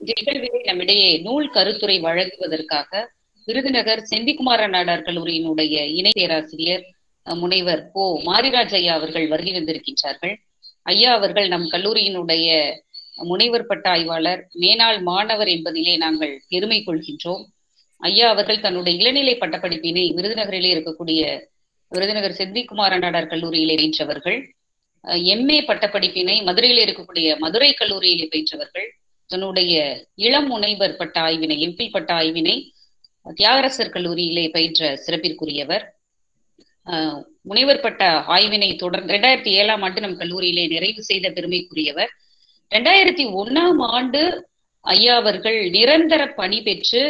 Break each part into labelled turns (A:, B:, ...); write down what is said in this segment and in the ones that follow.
A: இந்த நம்மிடையே நூல் கருத்துரை வழங்குவதற்காக விருதுநகர் செந்திக்குமார நாடார் கல்லூரியினுடைய இணை பேராசிரியர் முனைவர் கோ மாரிராஜ் ஐயா அவர்கள் வருகை வந்திருக்கின்றார்கள். ஐயா அவர்கள் நம் கல்லூரியினுடைய முனைவர் பட்ட ஆய்வாளர் மேனாள் மாணவர் என்பதிலே நாங்கள் பெருமை கொள்கின்றோம். ஐயா அவர்கள் தன்னுடைய இளநிலை பட்டப்படிப்பினை விருதுநகரிலே இருக்கக்கூடிய விருதுநகர் செந்திக்குமார நாடார் கல்லூரியிலே பயின்றவர்கள் எம்ஏ பட்டப்படிப்பினை மதுரையிலே இருக்கக்கூடிய மதுரை கல்லூரியிலே பயின்றவர்கள் தன்னுடைய இளம் முனைவர் பட்ட ஆய்வினை எம்பி பட்ட ஆய்வினை தியாகரசர் கல்லூரியிலே பயின்ற சிறப்பிற்குரியவர். முனைவர் பட்ட ஆய்வினை தொடர்ந்து இரண்டாயிரத்தி ஏழாம் ஆண்டு நம் கல்லூரியிலே நிறைவு செய்த பெருமைக்குரியவர். இரண்டாயிரத்தி ஒன்னாம் ஆண்டு ஐயா அவர்கள் நிரந்தர பணி பெற்று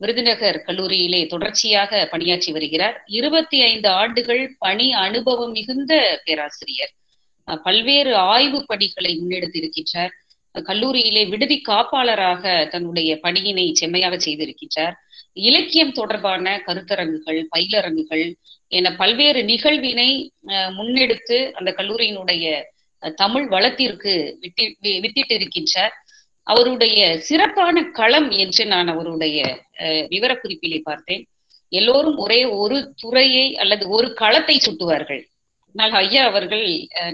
A: விருதுநகர் கல்லூரியிலே தொடர்ச்சியாக பணியாற்றி வருகிறார். இருபத்தி ஐந்து ஆண்டுகள் பணி அனுபவம் மிகுந்த பேராசிரியர். பல்வேறு ஆய்வு பணிகளை முன்னெடுத்திருக்கின்றார். கல்லூரியிலே விடுதி காப்பாளராக தன்னுடைய பணியினை செம்மையாக செய்திருக்கின்றார். இலக்கியம் தொடர்பான கருத்தரங்குகள் பயிலரங்குகள் என பல்வேறு நிகழ்வினை முன்னெடுத்து அந்த கல்லூரியினுடைய தமிழ் வளத்திற்கு விட்டி வித்திட்டு இருக்கின்றார் அவருடைய சிறப்பான களம் என்று நான் அவருடைய விவரக்குறிப்பிலே பார்த்தேன். எல்லோரும் ஒரே ஒரு துறையை அல்லது ஒரு களத்தை சுட்டுவார்கள். ஆனால் ஐயா அவர்கள்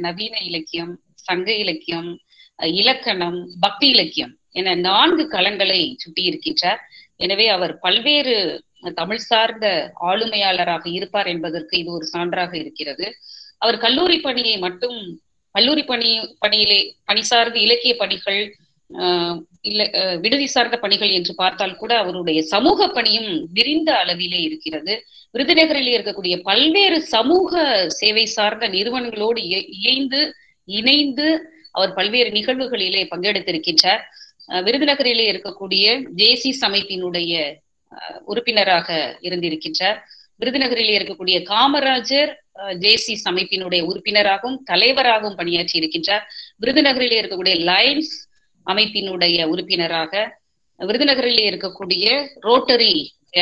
A: நவீன இலக்கியம் சங்க இலக்கியம் இலக்கணம் பக்தி இலக்கியம் என நான்கு களங்களை சுட்டி இருக்கின்றார். எனவே அவர் பல்வேறு தமிழ் சார்ந்த ஆளுமையாளராக இருப்பார் என்பதற்கு இது ஒரு சான்றாக இருக்கிறது. அவர் கல்லூரி பணியை மட்டும் கல்லூரி பணி பணியிலே பணி சார்ந்த இலக்கிய பணிகள் இல்ல விடுதி சார்ந்த பணிகள் என்று பார்த்தால் கூட அவருடைய சமூக பணியும் விரிந்த அளவிலே இருக்கிறது. விருதுநகரில் இருக்கக்கூடிய பல்வேறு சமூக சேவை சார்ந்த நிறுவனங்களோடு இயைந்து இணைந்து அவர் பல்வேறு நிகழ்வுகளிலே பங்கெடுத்திருக்கின்றார். விருதுநகரிலே இருக்கக்கூடிய ஜேசி சமைப்பினுடைய உறுப்பினராக இருந்திருக்கின்றார். விருதுநகரிலே இருக்கக்கூடிய காமராஜர் ஜேசி அமைப்பினுடைய உறுப்பினராகவும் தலைவராகவும் பணியாற்றி இருக்கின்றார் விருதுநகரிலே இருக்கக்கூடிய லைன்ஸ் அமைப்பினுடைய உறுப்பினராக விருதுநகரிலே இருக்கக்கூடிய ரோட்டரி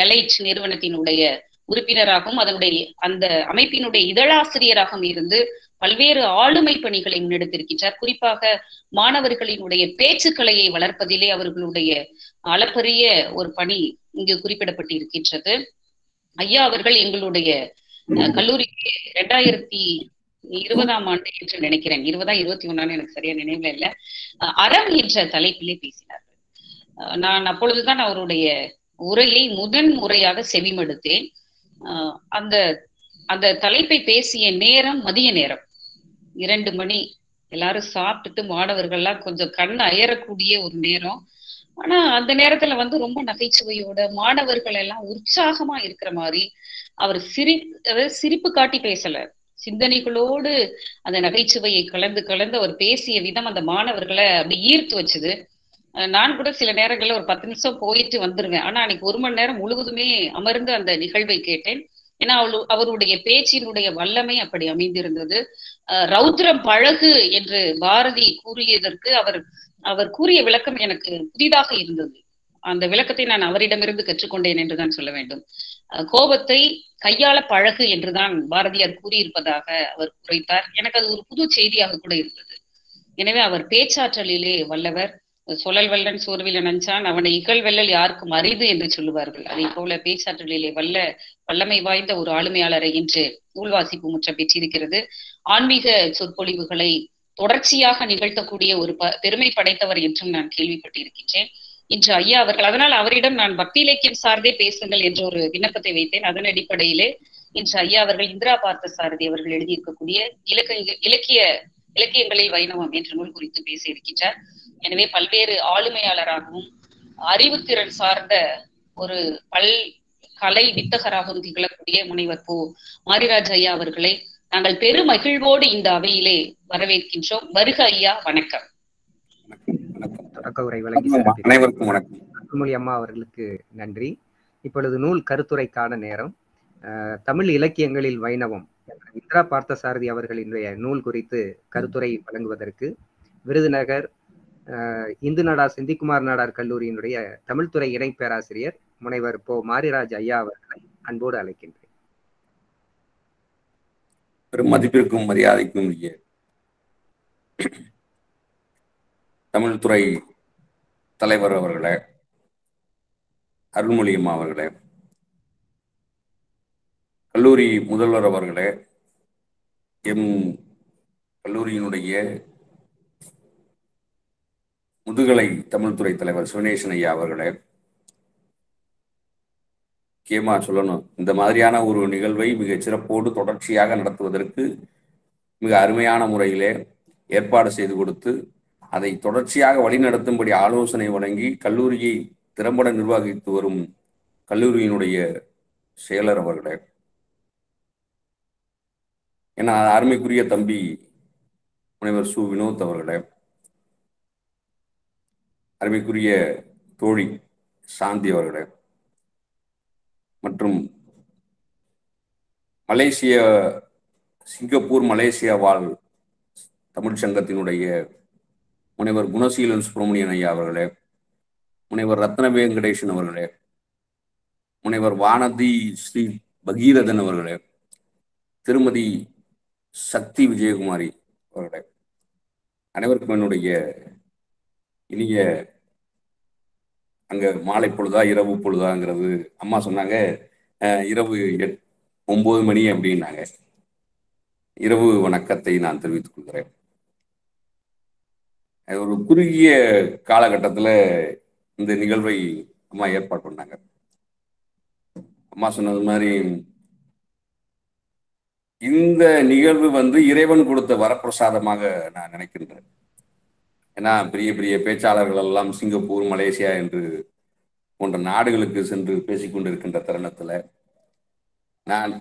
A: எலைட் நிறுவனத்தினுடைய உறுப்பினராகவும் அதனுடைய அந்த அமைப்பினுடைய இதழாசிரியராகவும் இருந்து பல்வேறு ஆளுமை பணிகளை முன்னெடுத்திருக்கின்றார். குறிப்பாக மாணவர்களினுடைய பேச்சுக்கலையை வளர்ப்பதிலே அவர்களுடைய அளப்பரிய ஒரு பணி இங்கு குறிப்பிடப்பட்டிருக்கின்றது. ஐயா அவர்கள் எங்களுடைய கல்லூரிக்கு இரண்டாயிரத்தி இருபதாம் ஆண்டு என்று நினைக்கிறேன். இருபதா இருபத்தி ஒன்னான்னு எனக்கு சரியா நினைவுல இல்ல. அறம் என்ற தலைப்பிலே பேசினார்கள் நான் அப்பொழுதுதான் அவருடைய உரையை முதன் முறையாக செவிமடுத்தேன். அந்த அந்த தலைப்பை பேசிய நேரம் மதிய நேரம். இரண்டு மணி. எல்லாரும் சாப்பிட்டுட்டு மாணவர்கள்லாம் கொஞ்சம் கண் அயரக்கூடிய ஒரு நேரம். ஆனா அந்த நேரத்துல வந்து ரொம்ப நகைச்சுவையோட மாணவர்கள் எல்லாம் உற்சாகமா இருக்கிற மாதிரி அவர் சிரி அதாவது சிரிப்பு காட்டி பேசல. சிந்தனைகளோடு அந்த நகைச்சுவையை கலந்து கலந்து அவர் பேசிய விதம் அந்த மாணவர்களை அப்படி ஈர்த்து வச்சது. நான் கூட சில நேரங்கள்ல ஒரு பத்து நிமிஷம் போயிட்டு வந்துருவேன். ஆனா அன்னைக்கு ஒரு மணி நேரம் முழுவதுமே அமர்ந்து அந்த நிகழ்வை கேட்டேன். ஏன்னா அவளு அவருடைய பேச்சினுடைய வல்லமை அப்படி அமைந்திருந்தது. ரௌத்ரம் பழகு என்று பாரதி கூறியதற்கு அவர் அவர் கூறிய விளக்கம் எனக்கு புதிதாக இருந்தது. அந்த விளக்கத்தை நான் அவரிடமிருந்து கற்றுக்கொண்டேன் என்றுதான் சொல்ல வேண்டும். கோபத்தை கையாள பழகு என்றுதான் பாரதியார் கூறியிருப்பதாக அவர் குறைத்தார். எனக்கு அது ஒரு புது செய்தியாக கூட இருந்தது. எனவே அவர் பேச்சாற்றலிலே வல்லவர். சுழல் வல்லன் சோர்வில நினைச்சான். அவனை இகழ் வெல்லல் யாருக்கும் அரிது என்று சொல்லுவார்கள். அதே போல பேச்சாற்றலிலே வல்ல வல்லமை வாய்ந்த ஒரு ஆளுமையாளரை இன்று நூல்வாசிப்பு முற்றம் பெற்றிருக்கிறது. ஆன்மீக சொற்பொழிவுகளை தொடர்ச்சியாக நிகழ்த்தக்கூடிய ஒரு பெருமை படைத்தவர் என்றும் நான் கேள்விப்பட்டிருக்கின்றேன். இன்று ஐயா அவர்கள் அதனால் அவரிடம் நான் பக்தி இலக்கியம் சார்ந்தே பேசுங்கள் என்ற ஒரு விண்ணப்பத்தை வைத்தேன். அதன் அடிப்படையிலே இன்று ஐயா அவர்கள் இந்திரா பார்த்த சாரதி அவர்கள் எழுதியிருக்கக்கூடிய இலக்க இலக்கிய இலக்கியங்களில் வைணவம் என்ற நூல் குறித்து பேசியிருக்கின்றார். எனவே பல்வேறு ஆளுமையாளராகவும் அறிவுத்திறன் சார்ந்த ஒரு பல் கலை வித்தகராகவும் திகழக்கூடிய முனைவர் போ. மாரிராஜ் ஐயா அவர்களை நாங்கள் பெரும் மகிழ்வோடு இந்த அவையிலே வரவேற்கின்றோம். வருக ஐயா வணக்கம்.
B: தொடக்க உரை வழங்கி
C: அனைவருக்கும் வணக்கம்.
B: அன்புமொழி அம்மா அவர்களுக்கு நன்றி. இப்பொழுது நூல் கருத்துரைக்கான நேரம். தமிழ் இலக்கியங்களில் வைணவம் இந்திரா பார்த்தசாரதி அவர்களினுடைய நூல் குறித்து கருத்துரை வழங்குவதற்கு விருதுநகர் இந்து நாடா செந்திக்குமார் நாடார் கல்லூரியினுடைய தமிழ்துறை இணை பேராசிரியர் முனைவர் போ. மாரிராஜ் ஐயா அவர்களை அன்போடு அழைக்கின்றேன்.
C: பெரும் மதிப்பிற்கும் மரியாதைக்கும் தமிழ்துறை தலைவர் அவர்களே அருள்மொழி அவர்களே கல்லூரி முதல்வர் அவர்களே எம் கல்லூரியினுடைய முதுகலை தமிழ்துறை தலைவர் சிவனேசன் ஐயா அவர்களே முக்கியமா சொல்லணும். இந்த மாதிரியான ஒரு நிகழ்வை மிக சிறப்போடு தொடர்ச்சியாக நடத்துவதற்கு மிக அருமையான முறையிலே ஏற்பாடு செய்து கொடுத்து அதை தொடர்ச்சியாக வழிநடத்தும்படி ஆலோசனை வழங்கி கல்லூரியை திறம்பட நிர்வகித்து வரும் கல்லூரியினுடைய செயலர் அவர்களே ஏன்னா அருமைக்குரிய தம்பி முனைவர் சு. வினோத் அவர்களே அருமைக்குரிய தோழி சாந்தி அவர்களே மற்றும் மலேசிய சிங்கப்பூர் மலேசியா வாழ் தமிழ் சங்கத்தினுடைய முனைவர் குணசீலன் சுப்பிரமணியன் ஐயா அவர்களே முனைவர் ரத்ன வெங்கடேசன் அவர்களே முனைவர் வானதி ஸ்ரீ பகீரதன் அவர்களே திருமதி சக்தி விஜயகுமாரி அவருடைய அனைவருக்கும் என்னுடைய இனிய அங்க மாலை பொழுதா இரவு பொழுதாங்கிறது அம்மா சொன்னாங்க. இரவு எட் ஒன்பது மணி அப்படின்னாங்க. இரவு வணக்கத்தை நான் தெரிவித்துக் கொள்கிறேன். ஒரு குறுகிய காலகட்டத்தில் இந்த நிகழ்வை அம்மா ஏற்பாடு பண்ணாங்க. அம்மா சொன்னது மாதிரி இந்த நிகழ்வு வந்து இறைவன் கொடுத்த வரப்பிரசாதமாக நான் நினைக்கின்றேன். ஏன்னா பெரிய பெரிய பேச்சாளர்கள் எல்லாம் சிங்கப்பூர் மலேசியா என்று போன்ற நாடுகளுக்கு சென்று பேசிக்கொண்டிருக்கின்ற தருணத்தில் நான்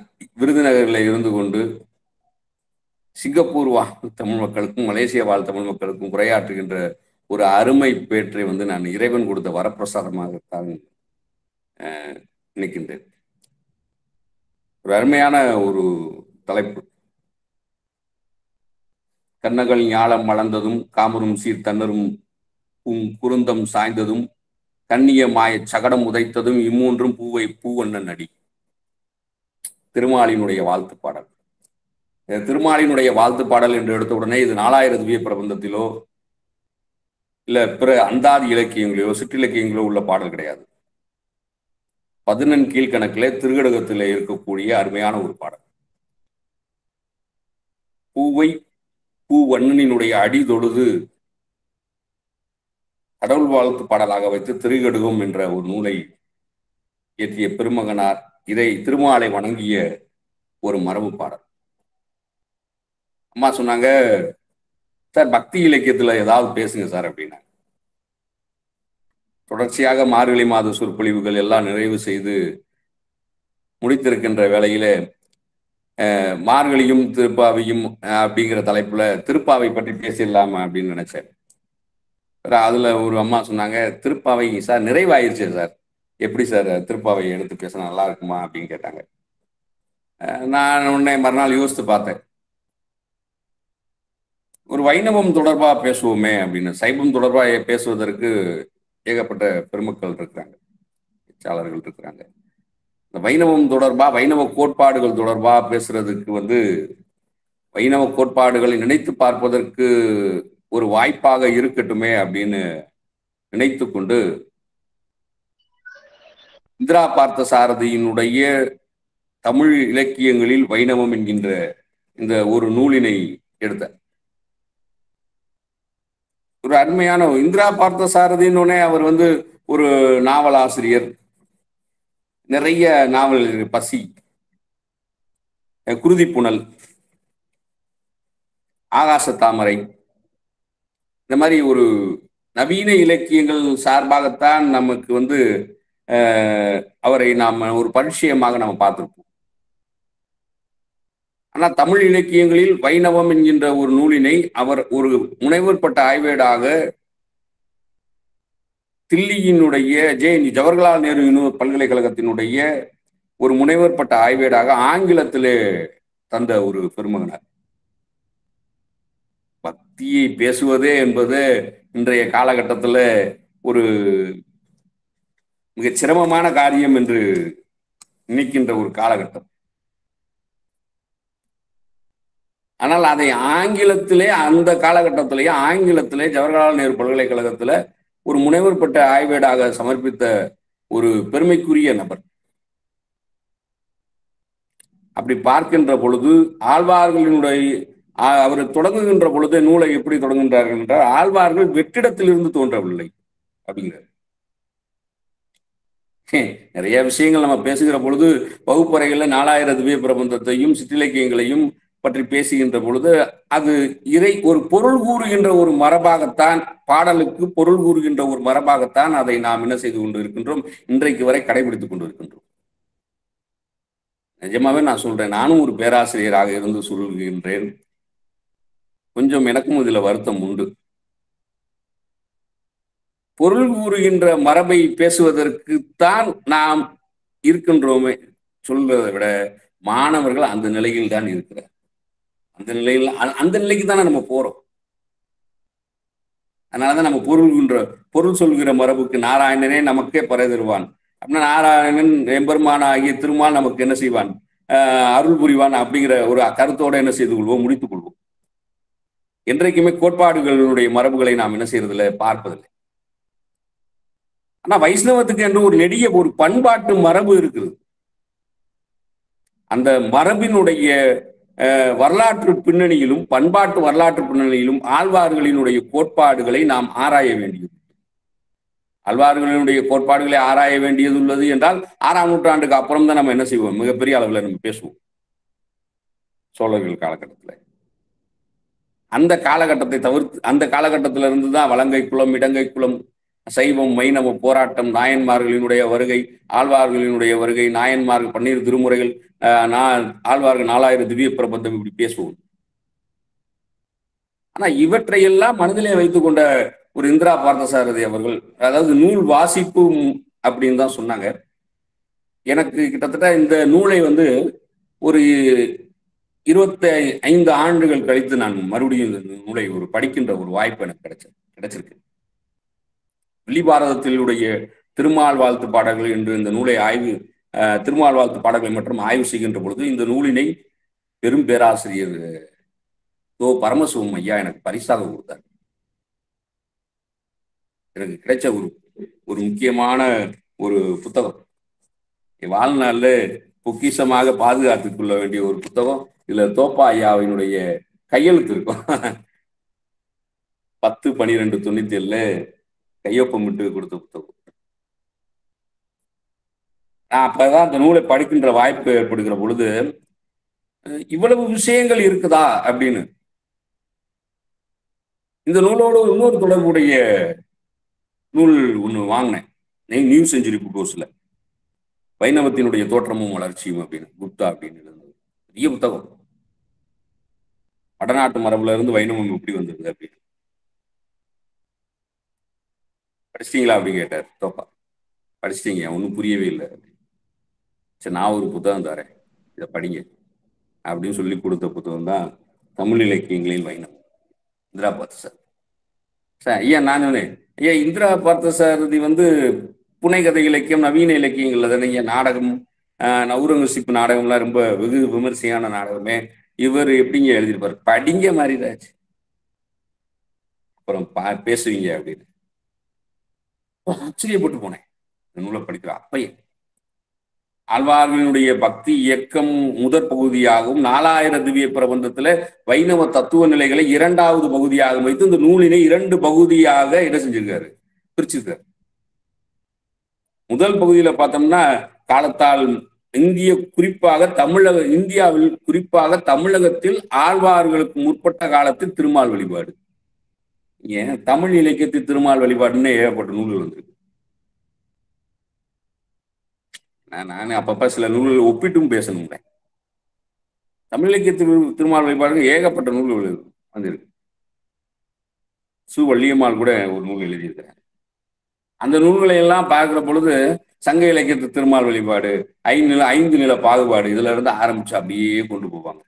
C: விருதுநகரில் இருந்து கொண்டு சிங்கப்பூர் வாழ் தமிழ் மக்களுக்கும் மலேசியா வாழ் தமிழ் மக்களுக்கும் உரையாற்றுகின்ற ஒரு அருமை பேற்றை வந்து நான் இறைவன் கொடுத்த வரப்பிரசாதமாகத்தான் நினைக்கின்றேன். ஒரு அருமையான ஒரு தலைப்பு. கண்ணகள் ஞாலம் மலர்ந்ததும் காமரும் சீர்தன்னரும் உம் குருந்தம் சாய்ந்ததும் கண்ணிய மாய சகடம் உதைத்ததும் இம்மூன்றும் பூவை பூவண்ணன் அடி திருமாலினுடைய வாழ்த்து பாடல். திருமாலினுடைய வாழ்த்து பாடல் என்று எடுத்த உடனே இது நாலாயிரம் திவ்ய பிரபந்தத்திலோ இல்ல பிற அந்தாதி இலக்கியங்களையோ சிற்றிலக்கியங்களோ உள்ள பாடல் கிடையாது. பதினெண் கீழ்கணக்கிலே திருகடகத்தில் இருக்கக்கூடிய அருமையான ஒரு பாடல். பூவை பூவண்ணனினுடைய அடிதொழுது அடி தொழுது கடவுள் வாழ்த்து பாடலாக வைத்து திருகடுகம் என்ற ஒரு நூலை இயற்றிய பெருமகனார். இதை திருமாலை வணங்கிய ஒரு மரபு பாடல். அம்மா சொன்னாங்க சார் பக்தி இலக்கியத்துல ஏதாவது பேசுங்க சார் அப்படின்னா தொடர்ச்சியாக மார்கழி மாத சொற்பொழிவுகள் எல்லாம் நிறைவு செய்து முடித்திருக்கின்ற வேளையில மார்கழியும் திருப்பாவையும் அப்படிங்கிற தலைப்புல திருப்பாவை பற்றி பேசிடலாமா அப்படின்னு நினைச்சேன். அதுல ஒரு அம்மா சொன்னாங்க திருப்பாவை சார் நிறைவாயிருச்சு சார். எப்படி சார் திருப்பாவை எடுத்து பேச நல்லா இருக்குமா? அப்படின்னு கேட்டாங்க. நான் உடனே மறுநாள் யோசித்து பார்த்தேன். ஒரு வைணவம் தொடர்பா பேசுவோமே அப்படின்னு. சைவம் தொடர்பா பேசுவதற்கு ஏகப்பட்ட பெருமக்கள் இருக்கிறாங்க பேச்சாளர்கள் இருக்கிறாங்க. இந்த வைணவம் தொடர்பா வைணவ கோட்பாடுகள் தொடர்பா பேசுறதுக்கு வந்து வைணவ கோட்பாடுகளை நினைத்து பார்ப்பதற்கு ஒரு வாய்ப்பாக இருக்கட்டுமே அப்படின்னு நினைத்து கொண்டு இந்திரா பார்த்த சாரதியினுடைய தமிழ் இலக்கியங்களில் வைணவம் என்கின்ற இந்த ஒரு நூலினை எடுத்த ஒரு அருமையான இந்திரா பார்த்த சாரதின்னு அவர் வந்து ஒரு நாவல் ஆசிரியர் நிறைய நாவல் பசி குருதி புனல் ஆகாச தாமரை இந்த மாதிரி ஒரு நவீன இலக்கியங்கள் சார்பாகத்தான் நமக்கு வந்து அவரை நாம் ஒரு பரிச்சயமாக நம்ம பார்த்துருப்போம். ஆனால் தமிழ் இலக்கியங்களில் வைணவம் என்கின்ற ஒரு நூலினை அவர் ஒரு முனைவர்பட்ட ஆய்வேடாக தில்லியினுடைய ஜே ஜவஹர்லால் நேரு பல்கலைக்கழகத்தினுடைய ஒரு முனைவர்பட்ட ஆய்வேடாக ஆங்கிலத்திலே தந்த ஒரு பெருமகனார். பக்தியை பேசுவதே என்பது இன்றைய காலகட்டத்தில் ஒரு மிக சிரமமான காரியம் என்று நினைக்கின்ற ஒரு காலகட்டம். ஆனால் அதை ஆங்கிலத்திலே அந்த காலகட்டத்திலேயே ஆங்கிலத்திலே ஜவஹர்லால் நேரு பல்கலைக்கழகத்துல ஒரு முனைவர் பட்ட ஆய்வேடாக சமர்ப்பித்த ஒரு பெருமைக்குரிய நபர். அப்படி பார்க்கின்ற பொழுது ஆழ்வார்களினுடைய அவர் தொடங்குகின்ற பொழுது நூலை எப்படி தொடங்குகின்றார்கள் என்றால் ஆழ்வார்கள் வெற்றிடத்திலிருந்து தோன்றவில்லை அப்படிங்கிறார். நிறைய விஷயங்கள் நம்ம பேசுகிற பொழுது வகுப்பறைகளில் நாலாயிரம் திவ்ய பிரபந்தத்தையும் சிற்றிலக்கியங்களையும் பற்றி பேசுகின்ற பொழுது அது இறை ஒரு பொருள் கூறுகின்ற ஒரு மரபாகத்தான் பாடலுக்கு பொருள் கூறுகின்ற ஒரு மரபாகத்தான் அதை நாம் என்ன செய்து கொண்டு இருக்கின்றோம் இன்றைக்கு வரை கடைபிடித்துக் கொண்டு இருக்கின்றோம் நிஜமாவே நான் சொல்றேன் நானும் ஒரு பேராசிரியராக இருந்து சொல்கின்றேன். கொஞ்சம் எனக்கும் இதுல வருத்தம் உண்டு. பொருள் கூறுகின்ற மரபை பேசுவதற்குத்தான் நாம் இருக்கின்றோமே சொல்வதை விட மாணவர்கள் அந்த நிலையில் தான் இருக்கிறார் அந்த நிலையில் அந்த நிலைக்கு தானே நம்ம போறோம். அதனாலதான் நம்ம பொருள்கின்ற பொருள் சொல்கிற மரபுக்கு நாராயணனே நமக்கே பறை தருவான். அப்படின்னா நாராயணன் எம்பெருமான ஆகிய திருமால் நமக்கு என்ன செய்வான்? அருள் புரிவான் அப்படிங்கிற ஒரு கருத்தோட என்ன செய்து கொள்வோம்? முடித்துக் கொள்வோம். என்றைக்குமே கோட்பாடுகளுடைய மரபுகளை நாம் என்ன செய்யறதில்லை பார்ப்பதில்லை. ஆனா வைஷ்ணவத்துக்கு என்று ஒரு நெடிய ஒரு பண்பாட்டு மரபு இருக்குது அந்த மரபினுடைய வரலாற்று பின்னணியிலும் பண்பாட்டு வரலாற்று பின்னணியிலும் ஆழ்வார்களினுடைய கோட்பாடுகளை நாம் ஆராய வேண்டியது. ஆழ்வார்களினுடைய கோட்பாடுகளை ஆராய வேண்டியது உள்ளது என்றால் ஆறாம் நூற்றாண்டுக்கு அப்புறம் தான் நம்ம என்ன செய்வோம்? மிகப்பெரிய அளவில் நம்ம பேசுவோம். சோழர்கள் காலகட்டத்தில். அந்த காலகட்டத்தை தவிர்த்து அந்த காலகட்டத்திலிருந்து தான் வலங்கை குளம் இடங்கை குளம் சைவம் வைணவ போராட்டம் நாயன்மார்களினுடைய வருகை ஆழ்வார்களினுடைய வருகை நாயன்மார்கள் பன்னீர் திருமுறைகள் நான் ஆழ்வார்கள் நாலாயிரம் திவ்ய பிரபந்தம் இப்படி பேசுவோம். ஆனா இவற்றையெல்லாம் மனதிலே வைத்து கொண்ட ஒரு இந்திரா பார்த்தசாரதி அவர்கள் அதாவது நூல் வாசிப்பு அப்படின்னு தான் சொன்னாங்க. எனக்கு கிட்டத்தட்ட இந்த நூலை வந்து ஒரு இருபத்தி ஐந்து ஆண்டுகள் கழித்து நான் மறுபடியும் இந்த நூலை ஒரு படிக்கின்ற ஒரு வாய்ப்பு எனக்கு கிடைச்ச கிடைச்சிருக்கு. வெள்ளிபாரதத்தினுடைய திருமால் வாழ்த்து பாடல்கள் என்று இந்த நூலை ஆய்வு அஹ், திருமால் வாழ்த்து பாடல்களை மற்றும் ஆய்வு செய்கின்ற பொழுது இந்த நூலினை பெரும் பேராசிரியர் தோ பரமசிவம் ஐயா எனக்கு பரிசாக கொடுத்தார். எனக்கு கிடைச்ச ஒரு ஒரு முக்கியமான ஒரு புத்தகம். வாழ்நாளில் பொக்கிஷமாக பாதுகாத்துக் கொள்ள வேண்டிய ஒரு புத்தகம். இதுல தோப்பா ஐயாவினுடைய கையெழுத்து இருக்கும். பத்து பனிரெண்டு தொண்ணூத்தி ஏழுல கையொப்பமிட்டு கொடுத்த புத்தகம். நான் அப்பதான் அந்த நூலை படிக்கின்ற வாய்ப்பு ஏற்படுகிற பொழுது இவ்வளவு விஷயங்கள் இருக்குதா அப்படின்னு. இந்த நூலோடு இன்னொரு தொடர்புடைய நூல் ஒன்று வாங்கினேன். நெய் நியூ செஞ்சுரி புட்டோஸ்ல வைணவத்தினுடைய தோற்றமும் வளர்ச்சியும் அப்படின்னு குப்தா அப்படின்னு பெரிய புத்தகம். வடநாட்டு மரபுல இருந்து வைணவம் எப்படி வந்தது அப்படின்னு. படிச்சிட்டீங்களா அப்படின்னு கேட்டார். தோப்பா படிச்சிட்டீங்க ஒன்றும் புரியவே இல்லை. சரி நான் ஒரு புத்தகம் தரேன். இதை படிங்க. அப்படின்னு சொல்லி கொடுத்த புத்தகம் தான் தமிழ் இலக்கியங்களில் வைணம் இந்திரா பார்த்த சார். சார் ஐயா நான் ஐயா இந்திரா பார்த்த சாரதி வந்து புனைகதை இலக்கியம் நவீன இலக்கியங்கள்ல தானே ஐயா நாடகம் ஆஹ் நாடகம்லாம் ரொம்ப வெகு விமர்சையான நாடகமே. இவர் எப்படிங்க எழுதியிருப்பார்? படிங்க மாதிரிதாச்சு அப்புறம் பா பேசுவீங்க அப்படின்னு. ஆச்சரியப்பட்டு போனேன். நூலை படிக்கிற அப்பையே. ஆழ்வார்களினுடைய பக்தி இயக்கம் முதற் பகுதியாகவும் நாலாயிர திவ்ய பிரபந்தத்துல வைணவ தத்துவ நிலைகளை இரண்டாவது பகுதியாக வைத்து இந்த நூலினை இரண்டு பகுதியாக என்ன செஞ்சிருக்காரு? பிரிச்சிருக்காரு. முதல் பகுதியில பார்த்தோம்னா காலத்தால் இந்திய குறிப்பாக தமிழக இந்தியாவில் குறிப்பாக தமிழகத்தில் ஆழ்வார்களுக்கு முற்பட்ட காலத்தில் திருமால் வழிபாடு. ஏன்? தமிழ் இலக்கியத்தில் திருமால் வழிபாடுன்னு ஏகப்பட்ட நூல்கள் வந்திருக்கு நான் நான் அப்பப்ப சில நூல்கள் ஒப்பிட்டும் பேசணுங்க தமிழ் இலக்கியத்தில் திருமால் வழிபாடு ஏகப்பட்ட நூல்கள் வந்திருக்கு சு. வள்ளியம்மாள் கூட ஒரு நூல் எழுதியிருக்கிறார். அந்த நூல்களை எல்லாம் பார்க்கிற பொழுது சங்க இலக்கியத்து திருமால் வழிபாடு ஐந்து நில ஐந்து நில பாகுபாடு இதுல இருந்து ஆரம்பிச்சு அப்படியே கொண்டு போவாங்க.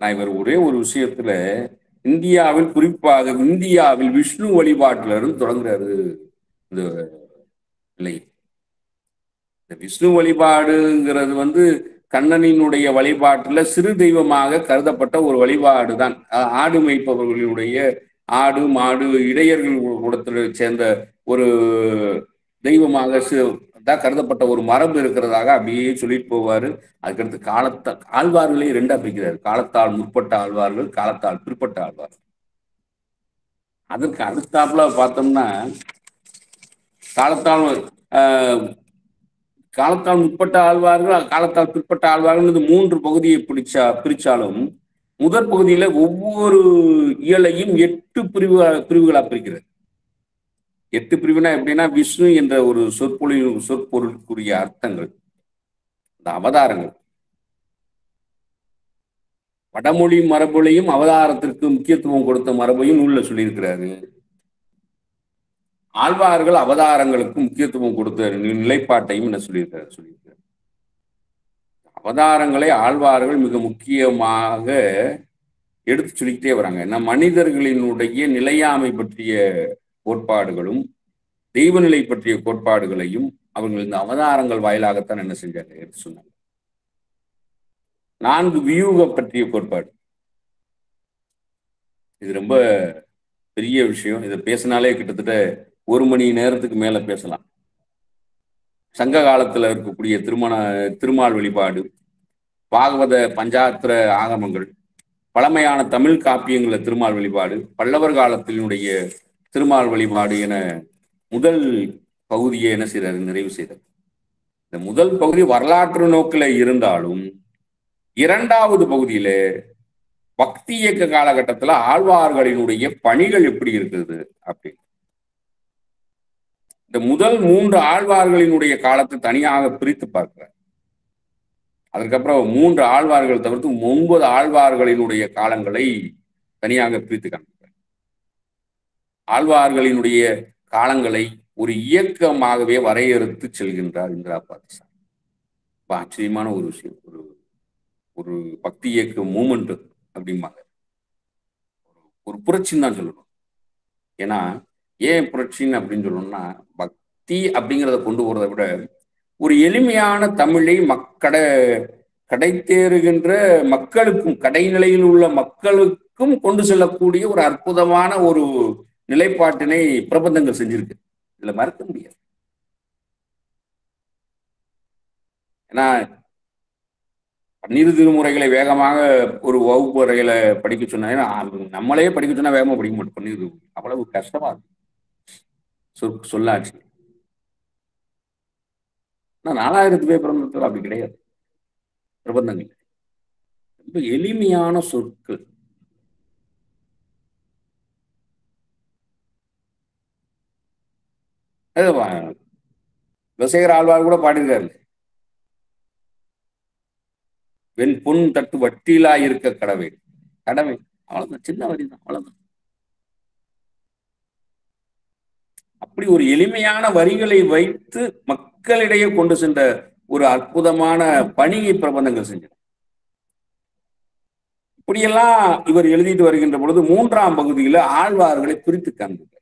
C: ஆனா இவர் ஒரே ஒரு விஷயத்துல இந்தியாவில் குறிப்பாக இந்தியாவில் விஷ்ணு வழிபாட்டுல இருந்து தொடங்குறாரு. இந்த நிலை. இந்த விஷ்ணு வழிபாடுங்கிறது வந்து கண்ணனினுடைய வழிபாட்டுல சிறு தெய்வமாக கருதப்பட்ட ஒரு வழிபாடு தான் ஆடு மேய்ப்பவர்களுடைய ஆடு மாடு இடையர்கள் கூடத்தில் சேர்ந்த ஒரு தெய்வமாக தான் கருதப்பட்ட ஒரு மரபு இருக்கிறதாக அப்படியே சொல்லிட்டு போவாரு. அதுக்கடுத்து காலத்தா ஆழ்வார்களே ரெண்டா பிரிக்கிறார் காலத்தால் முற்பட்ட ஆழ்வார்கள் காலத்தால் பிற்பட்ட ஆழ்வார்கள். அதற்கு அடுத்தாப்புல பார்த்தோம்னா காலத்தால் காலத்தால் முற்பட்ட ஆழ்வார்கள் காலத்தால் பிற்பட்ட ஆழ்வார்கள் மூன்று பகுதியை பிடிச்சா பிரிச்சாலும் முதற் பகுதியில ஒவ்வொரு இயலையும் எட்டு பிரிவு பிரிவுகளா பிரிக்கிறது எட்டு பிரிவுனா எப்படின்னா விஷ்ணு என்ற ஒரு சொற்பொழிவு சொற்பொருளுக்குரிய அர்த்தங்கள் இந்த அவதாரங்கள். வடமொழி மரபுலையும் அவதாரத்திற்கு முக்கியத்துவம் கொடுத்த மரபையும் நூல்ல சொல்லியிருக்கிறாரு. ஆழ்வார்கள் அவதாரங்களுக்கு முக்கியத்துவம் கொடுத்த நிலைப்பாட்டையும் என்ன சொல்லியிருக்காரு சொல்லியிருக்காரு அவதாரங்களை ஆழ்வார்கள் மிக முக்கியமாக எடுத்து சொல்லிக்கிட்டே வராங்க. ஏன்னா மனிதர்களினுடைய நிலையாமை பற்றிய கோட்பாடுகளும் தெய்வநிலை பற்றிய கோட்பாடுகளையும் அவர்கள் இந்த அவதாரங்கள் வாயிலாகத்தான் என்ன செஞ்சாங்க எடுத்து சொன்னாங்க நான்கு வியூக பற்றிய கோட்பாடு. இது ரொம்ப பெரிய விஷயம். இதை பேசினாலே கிட்டத்தட்ட ஒரு மணி நேரத்துக்கு மேல பேசலாம். சங்க காலத்துல இருக்கக்கூடிய திருமண திருமால் வழிபாடு பாகவத பஞ்சாத்திர ஆகமங்கள் பழமையான தமிழ் காப்பியங்கள திருமால் வழிபாடு பல்லவர் காலத்தினுடைய திருமால் வழிபாடு என முதல் பகுதியை என்ன சிலர் நிறைவு செய்தார். இந்த முதல் பகுதி வரலாற்று நோக்கில் இருந்தாலும் இரண்டாவது பகுதியில பக்தி இயக்க காலகட்டத்துல ஆழ்வார்களினுடைய பணிகள் எப்படி இருக்குது அப்படின்னு. இந்த முதல் மூன்று ஆழ்வார்களினுடைய காலத்தை தனியாக பிரித்து பார்க்கிறார். அதற்கப்புறம் மூன்று ஆழ்வார்கள் தவிர்த்து ஒன்பது ஆழ்வார்களினுடைய காலங்களை தனியாக பிரித்து ஆழ்வார்களினுடைய காலங்களை ஒரு இயக்கமாகவே வரையறுத்து செல்கின்றார் இந்திரா இப்போ ஆச்சரியமான ஒரு விஷயம். ஒரு ஒரு பக்தி இயக்க மூமெண்ட் அப்படிம்பாங்க. ஒரு புரட்சின்னு தான் சொல்லணும். ஏன்னா ஏன் புரட்சின்னு அப்படின்னு சொல்லணும்னா பக்தி அப்படிங்கிறத கொண்டு போறதை விட ஒரு எளிமையான தமிழை மக்கட கடைத்தேறுகின்ற மக்களுக்கும் கடைநிலையில் உள்ள மக்களுக்கும் கொண்டு செல்லக்கூடிய ஒரு அற்புதமான ஒரு நிலைப்பாட்டினை பிரபந்தங்கள் செஞ்சிருக்கு. இதுல மறுக்க முடியாது. ஏன்னா பன்னிரு திருமுறைகளை வேகமாக ஒரு வகுப்பு வரையில படிக்க சொன்னா நம்மளே படிக்க சொன்னா வேகமா படிக்க மாட்டோம். பன்னிரு அவ்வளவு கஷ்டமா இருக்கு. சொல் சொல்லாச்சு. ஆனால் நாலாயிரத்து பேர் பிரபந்தத்தில் அப்படி கிடையாது. பிரபந்தங்கள். ரொம்ப எளிமையான சொற்கள். விசேகர ஆழ்வார் கூட பாடியிருக்காரு. வெண் பொன் தட்டு வட்டிலா இருக்க கடவை கடவை அவ்வளவுதான். சின்ன வரி தான் அவ்வளவுதான். அப்படி ஒரு எளிமையான வரிகளை வைத்து மக்களிடையே கொண்டு சென்ற ஒரு அற்புதமான பணியை பிரபந்தங்கள் செஞ்சார் இப்படியெல்லாம் இவர் எழுதிட்டு வருகின்ற பொழுது மூன்றாம் பகுதியில ஆழ்வார்களை பிரித்து காண்பிக்க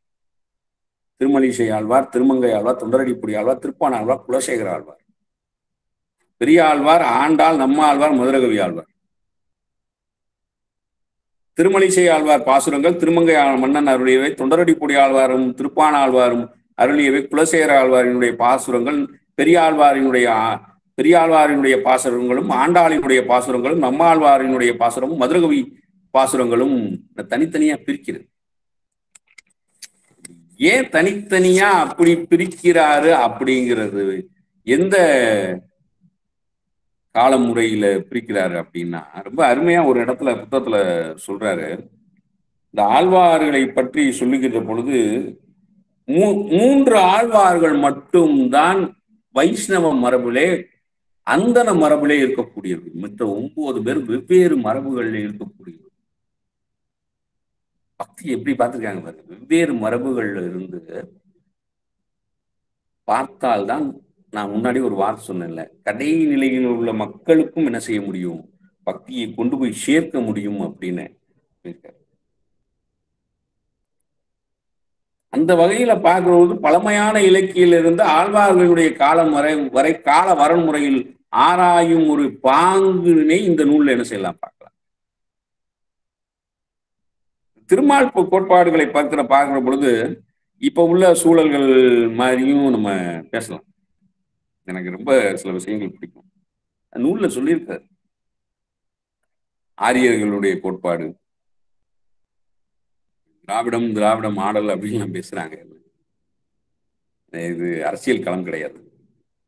C: திருமலிசை ஆழ்வார் திருமங்கை ஆழ்வார் தொண்டரடிப்புடி ஆழ்வார் திருப்பான் ஆழ்வார் குலசேகர ஆழ்வார். பெரிய ஆழ்வார் ஆண்டாள் நம்ம ஆழ்வார் மதுரகவி ஆழ்வார். திருமலிசை ஆழ்வார் பாசுரங்கள் திருமங்கை மன்னன் அருளியவை தொண்டரடிப்புடி ஆழ்வாரும் திருப்பான் ஆழ்வாரும் அருளியவை குலசேகர ஆழ்வாரினுடைய பாசுரங்கள் பெரியாழ்வாரினுடைய பெரியாழ்வாரினுடைய பாசுரங்களும் ஆண்டாளினுடைய பாசுரங்களும் நம்மாழ்வாரினுடைய பாசுரமும் மதுரகவி பாசுரங்களும் தனித்தனியா பிரிக்கிறது. ஏன் தனித்தனியா அப்படி பிரிக்கிறாரு அப்படிங்கிறது எந்த கால முறையில பிரிக்கிறாரு அப்படின்னா ரொம்ப அருமையா ஒரு இடத்துல புத்தகத்துல சொல்றாரு. இந்த ஆழ்வார்களை பற்றி சொல்லுகின்ற பொழுது மூ மூன்று ஆழ்வார்கள் மட்டும்தான் வைஷ்ணவ மரபிலே அந்தன மரபிலே இருக்கக்கூடியது. மற்ற ஒன்பது பேர் வெவ்வேறு மரபுகளில் இருக்கக்கூடியது. பக்தி எப்படி பார்த்துருக்காங்க பாருங்க. வெவ்வேறு மரபுகள்ல இருந்து பார்த்தால்தான் நான் முன்னாடி ஒரு வார்த்தை சொன்னேன்ல கடை நிலையில் உள்ள மக்களுக்கும் என்ன செய்ய முடியும்? பக்தியை கொண்டு போய் சேர்க்க முடியும் அப்படின்னு அந்த வகையில பார்க்கும்போது பழமையான இலக்கியிலிருந்து ஆழ்வார்களுடைய காலம் வரை வரை கால வரன்முறையில் ஆராயும் ஒரு பாங்குனே இந்த நூல்ல என்ன செய்யலாம் பார்க்கலாம் திருமால் கோட்பாடுகளை பார்க்கிற பார்க்கிற பொழுது இப்போ உள்ள சூழல்கள் மாதிரியும் நம்ம பேசலாம். எனக்கு ரொம்ப சில விஷயங்கள் பிடிக்கும். நூலில் சொல்லியிருக்காரு. ஆரியர்களுடைய கோட்பாடு. திராவிடம் திராவிட மாடல் அப்படின்னு பேசுறாங்க. இது அரசியல் களம் கிடையாது.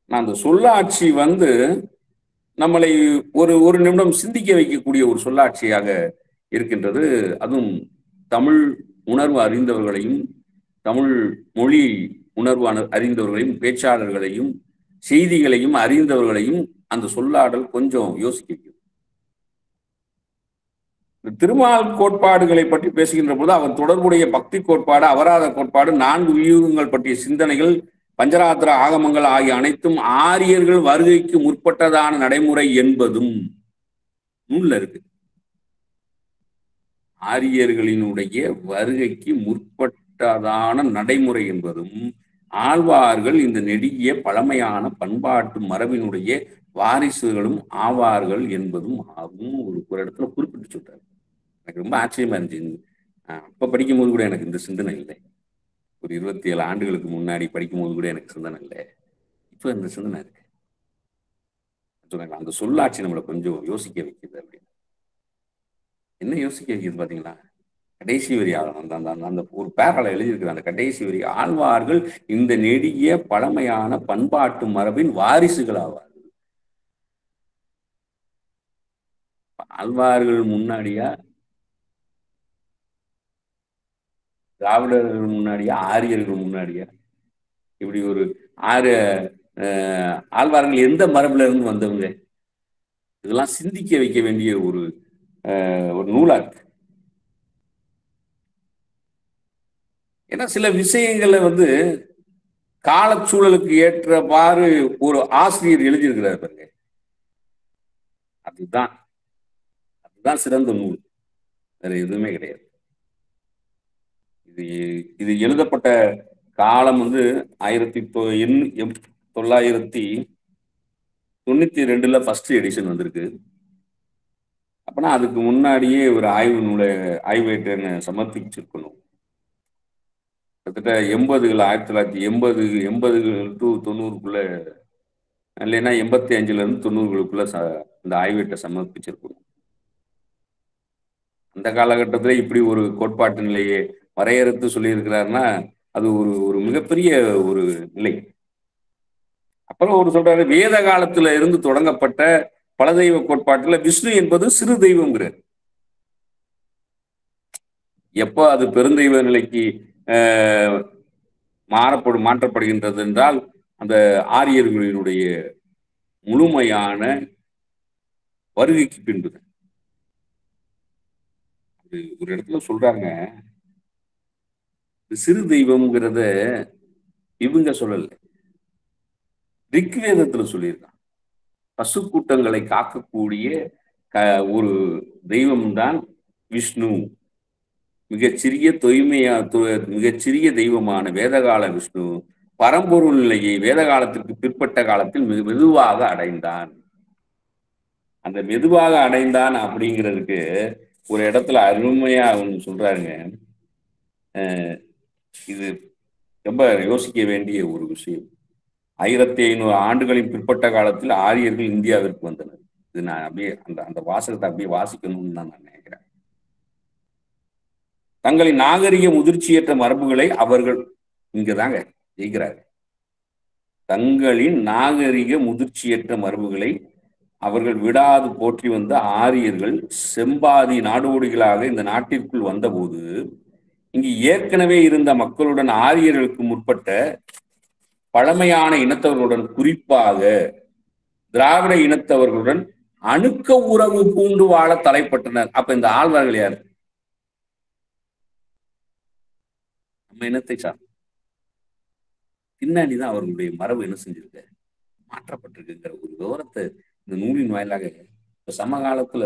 C: நான் அந்த சொல்லாட்சி வந்து நம்மளை ஒரு ஒரு நிமிடம் சிந்திக்க வைக்கக்கூடிய ஒரு சொல்லாட்சியாக இருக்கின்றது. அதுவும் தமிழ் உணர்வு அறிந்தவர்களையும் தமிழ் மொழி உணர்வு அறிந்தவர்களையும் பேச்சாளர்களையும் செய்திகளையும் அறிந்தவர்களையும் அந்த சொல்லாடல் கொஞ்சம் யோசிக்க வைக்கும். திருமால் கோட்பாடுகளை பற்றி பேசுகின்ற போது அவர் தொடர்புடைய பக்தி கோட்பாடு அபராத கோட்பாடு நான்கு வியூகங்கள் பற்றிய சிந்தனைகள் பஞ்சராத்திர ஆகமங்கள் ஆகிய அனைத்தும் ஆரியர்கள் வருகைக்கு முற்பட்டதான நடைமுறை என்பதும் நூல்ல இருக்கு. ஆரியர்களினுடைய வருகைக்கு முற்பட்டதான நடைமுறை என்பதும் ஆழ்வார்கள் இந்த நெடிய பழமையான பண்பாட்டு மரபினுடைய வாரிசுகளும் ஆவார்கள் என்பதும் ஆகும். ஒரு ஒரு இடத்துல குறிப்பிட்டு சொல்றாரு. எனக்கு ரொம்ப ஆச்சரியமா இருந்துச்சு. அஹ் அப்ப படிக்கும்போது கூட எனக்கு இந்த சிந்தனை இல்லை. ஒரு இருபத்தி ஏழு ஆண்டுகளுக்கு முன்னாடி படிக்கும்போது கூட எனக்கு சிந்தனை இல்லை. இப்போ இந்த சிந்தனை இருக்கு. சொன்னாங்க அந்த சொல்லாட்சி நம்மளை கொஞ்சம் யோசிக்க வைக்குது அப்படின்னு. என்ன யோசிக்க வைக்கிறது பாத்தீங்களா? கடைசி வரி ஆ- அந்த அந்த அந்த- ஒரு பேரால எழுதியிருக்கிற அந்த கடைசி வரி ஆழ்வார்கள் இந்த நெடிய பழமையான பண்பாட்டு மரபின் வாரிசுகள் ஆவார்கள் ஆழ்வார்கள் முன்னாடியா? திராவிடர்கள் முன்னாடியா? ஆரியர்கள் முன்னாடியா? இப்படி ஒரு ஆறு ஆழ்வார்கள் எந்த மரபுல இருந்து வந்தவங்க? இதெல்லாம் சிந்திக்க வைக்க வேண்டிய ஒரு ஒரு நூலா இருக்கு ஏன்னா சில விஷயங்களை வந்து காலச்சூழலுக்கு ஏற்றவாறு ஒரு ஆசிரியர் எழுதியிருக்கிறார் பாருங்க. அதுதான். அதுதான் சிறந்த நூல். வேற எதுவுமே கிடையாது. இது இது எழுதப்பட்ட காலம் வந்து ஆயிரத்தி எம்- தொள்ளாயிரத்தி தொண்ணூத்தி ரெண்டுல ஃபர்ஸ்ட் எடிஷன் வந்திருக்கு. அப்பனா அதுக்கு முன்னாடியே ஒரு ஆய்வு நூலை ஆய்வேட்டனை சமர்ப்பிச்சிருக்கணும். கிட்டத்தட்ட எண்பதுகள் ஆயிரத்தி தொள்ளாயிரத்தி எண்பது எண்பதுகள் டு தொண்ணூறுக்குள்ள இல்லைன்னா எண்பத்தி அஞ்சுல இருந்து தொண்ணூறுகளுக்குள்ள ச இந்த ஆய்வேட்டை சமர்ப்பிச்சிருக்கணும். அந்த காலகட்டத்தில் இப்படி ஒரு கோட்பாட்டு நிலையை வரையறுத்து சொல்லியிருக்கிறாருன்னா அது ஒரு ஒரு மிகப்பெரிய ஒரு நிலை. அப்புறம் ஒரு சொல்றாரு வேத காலத்துல இருந்து தொடங்கப்பட்ட பல தெய்வ கோட்பாட்டுல விஷ்ணு என்பது சிறு தெய்வம்ங்கிறார். எப்போ அது பெருந்தெய்வ நிலைக்கு ஆஹ், மாறப்படும் மாற்றப்படுகின்றது என்றால் அந்த ஆரியர்களினுடைய முழுமையான வருகைக்கு பின்பு அது ஒரு இடத்துல சொல்றாங்க. சிறு தெய்வம்ங்கிறத இவங்க சொல்லல. ரிக்வேதத்துல சொல்லியிருக்கான் பசு கூட்டங்களை காக்கக்கூடிய க ஒரு தெய்வம்தான் விஷ்ணு. மிகச்சிறிய தொய்மையா மிகச்சிறிய தெய்வமான வேதகால விஷ்ணு பரம்பொருள் நிலையை வேத காலத்திற்கு பிற்பட்ட காலத்தில் மிக மெதுவாக அடைந்தான். அந்த மெதுவாக அடைந்தான் அப்படிங்கிறதுக்கு ஒரு இடத்துல அருமையா ஒன்று சொல்றாருங்க. அஹ் இது ரொம்ப யோசிக்க வேண்டிய ஒரு விஷயம். ஆயிரத்தி ஐநூறு ஆண்டுகளின் பிற்பட்ட காலத்தில் ஆரியர்கள் இந்தியாவிற்கு வந்தனர். இது நான் அப்படியே அந்த அந்த வாசகத்தை அப்படியே வாசிக்கணும்னு தான் நான் நினைக்கிறேன். தங்களின் நாகரிக முதிர்ச்சியற்ற மரபுகளை அவர்கள் இங்கதாங்க ஜெயிக்கிறார்கள். தங்களின் நாகரிக முதிர்ச்சியற்ற மரபுகளை அவர்கள் விடாது போற்றி வந்த ஆரியர்கள் செம்பாதி நாடோடிகளாக இந்த நாட்டிற்குள் வந்தபோது இங்கு ஏற்கனவே இருந்த மக்களுடன் ஆரியர்களுக்கு முற்பட்ட பழமையான இனத்தவர்களுடன் குறிப்பாக திராவிட இனத்தவர்களுடன் அணுக்க உறவு பூண்டு வாழ தலைப்பட்டனர். அப்ப இந்த ஆழ்வார்கள் யார்? நம்ம இனத்தை சார் பின்னாடிதான் அவர்களுடைய மரபு என்ன செஞ்சிருக்க மாற்றப்பட்டிருக்குங்கிற ஒரு விவரத்தை இந்த நூலின் வாயிலாக இப்ப சமகாலத்துல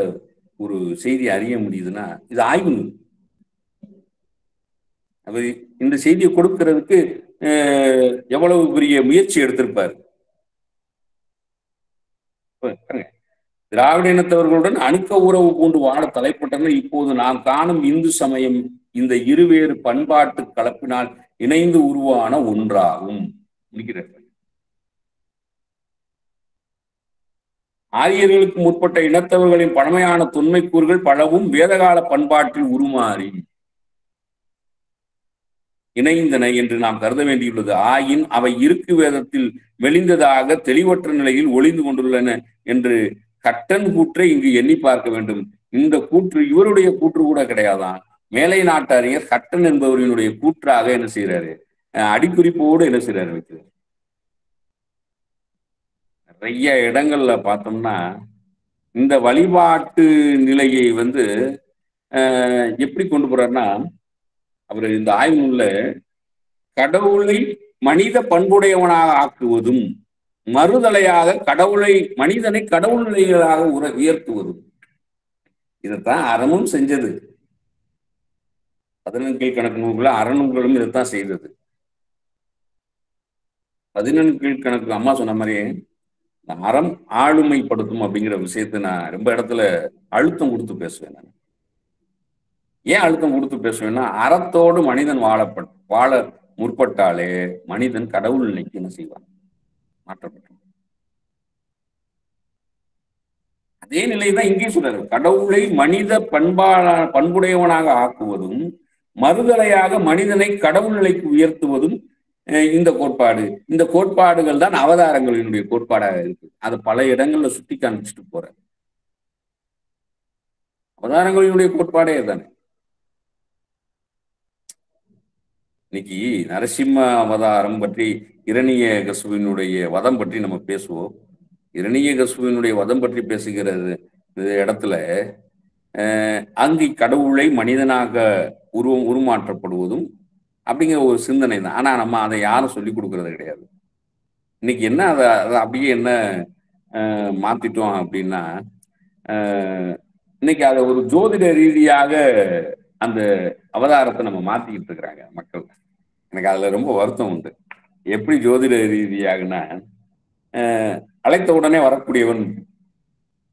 C: ஒரு செய்தி அறிய முடியுதுன்னா இது ஆய்வு நூல். இந்த செய்தியை கொடுக்கிறதுக்கு எவ்வளவு பெரிய முயற்சி எடுத்திருப்பார்? திராவிட இனத்தவர்களுடன் அணுக்க உறவு பூண்டு வாழ தலைப்பட்டனர். இப்போது நாம் காணும் இந்து சமயம் இந்த இருவேறு பண்பாட்டு கலப்பினால் இணைந்து உருவான ஒன்றாகும். ஆரியர்களுக்கு முற்பட்ட இனத்தவர்களின் பழமையான தொன்மைக்கூறுகள் பலவும் வேதகால பண்பாட்டில் உருமாறி இணைந்தன என்று நாம் கருத வேண்டியுள்ளது. ஆயின் அவை இருக்கு வேதத்தில் மெலிந்ததாக தெளிவற்ற நிலையில் ஒளிந்து கொண்டுள்ளன என்று கட்டன் கூற்றை இங்கு எண்ணி பார்க்க வேண்டும். இந்த கூற்று இவருடைய கூற்று கூட கிடையாதான். மேலை நாட்டு அறிஞர் கட்டன் என்பவரினுடைய கூற்றாக என்ன செய்யறாரு அடிக்குறிப்போடு என்ன செய்யறாரு வைக்கிறார். நிறைய இடங்கள்ல பார்த்தோம்னா இந்த வழிபாட்டு நிலையை வந்து எப்படி கொண்டு போறாருன்னா அவர் இந்த ஆய்வு நூல்ல கடவுளை மனித பண்புடையவனாக ஆக்குவதும் மறுதலையாக கடவுளை மனிதனை கடவுள் நிலைகளாக உர உயர்த்துவதும். இதைத்தான் அறமும் செஞ்சது. பதினெண்கீழ் கணக்கு நூல்களும் அறநூல்களும் இதைத்தான் செய்தது. பதினெண்கீழ் கணக்கு அம்மா சொன்ன மாதிரியே அறம் ஆளுமைப்படுத்தும் அப்படிங்கிற விஷயத்தை நான் ரொம்ப இடத்துல அழுத்தம் கொடுத்து பேசுவேன் நான். ஏன் அழுத்தம் கொடுத்து பேசுவேன்னா அறத்தோடு மனிதன் வாழப்பட் வாழ முற்பட்டாலே மனிதன் கடவுள் நிலைக்கு என்ன செய்வான்? மாற்றப்பட்டு அதே நிலைதான் இங்கேயும் சொல்றாரு. கடவுளை மனித பண்பாள பண்புடையவனாக ஆக்குவதும் மறுதலையாக மனிதனை கடவுள் நிலைக்கு உயர்த்துவதும் இந்த கோட்பாடு. இந்த கோட்பாடுகள் தான் அவதாரங்களினுடைய கோட்பாடாக இருக்கு. அது பல இடங்கள்ல சுட்டி காமிச்சிட்டு போற அவதாரங்களினுடைய கோட்பாடே தானே இன்னைக்கு நரசிம்ம அவதாரம் பற்றி இரணிய கசுவினுடைய வதம் பற்றி நம்ம பேசுவோம். இரணிய கசுவினுடைய வதம் பற்றி பேசுகிறது இடத்துல அங்கு கடவுளை மனிதனாக உருவம் உருமாற்றப்படுவதும் அப்படிங்கிற ஒரு சிந்தனை தான் ஆனா நம்ம அதை யாரும் சொல்லி கொடுக்கறது கிடையாது. இன்னைக்கு என்ன அதை அதை அப்படியே என்ன மாத்திட்டோம் அப்படின்னா இன்னைக்கு அதை ஒரு ஜோதிட ரீதியாக அந்த அவதாரத்தை நம்ம மாத்திக்கிட்டு இருக்கிறாங்க மக்கள். எனக்கு அதுல ரொம்ப வருத்தம் உண்டு. எப்படி ஜோதிட ரீதியாகனா அழைத்த உடனே வரக்கூடியவன்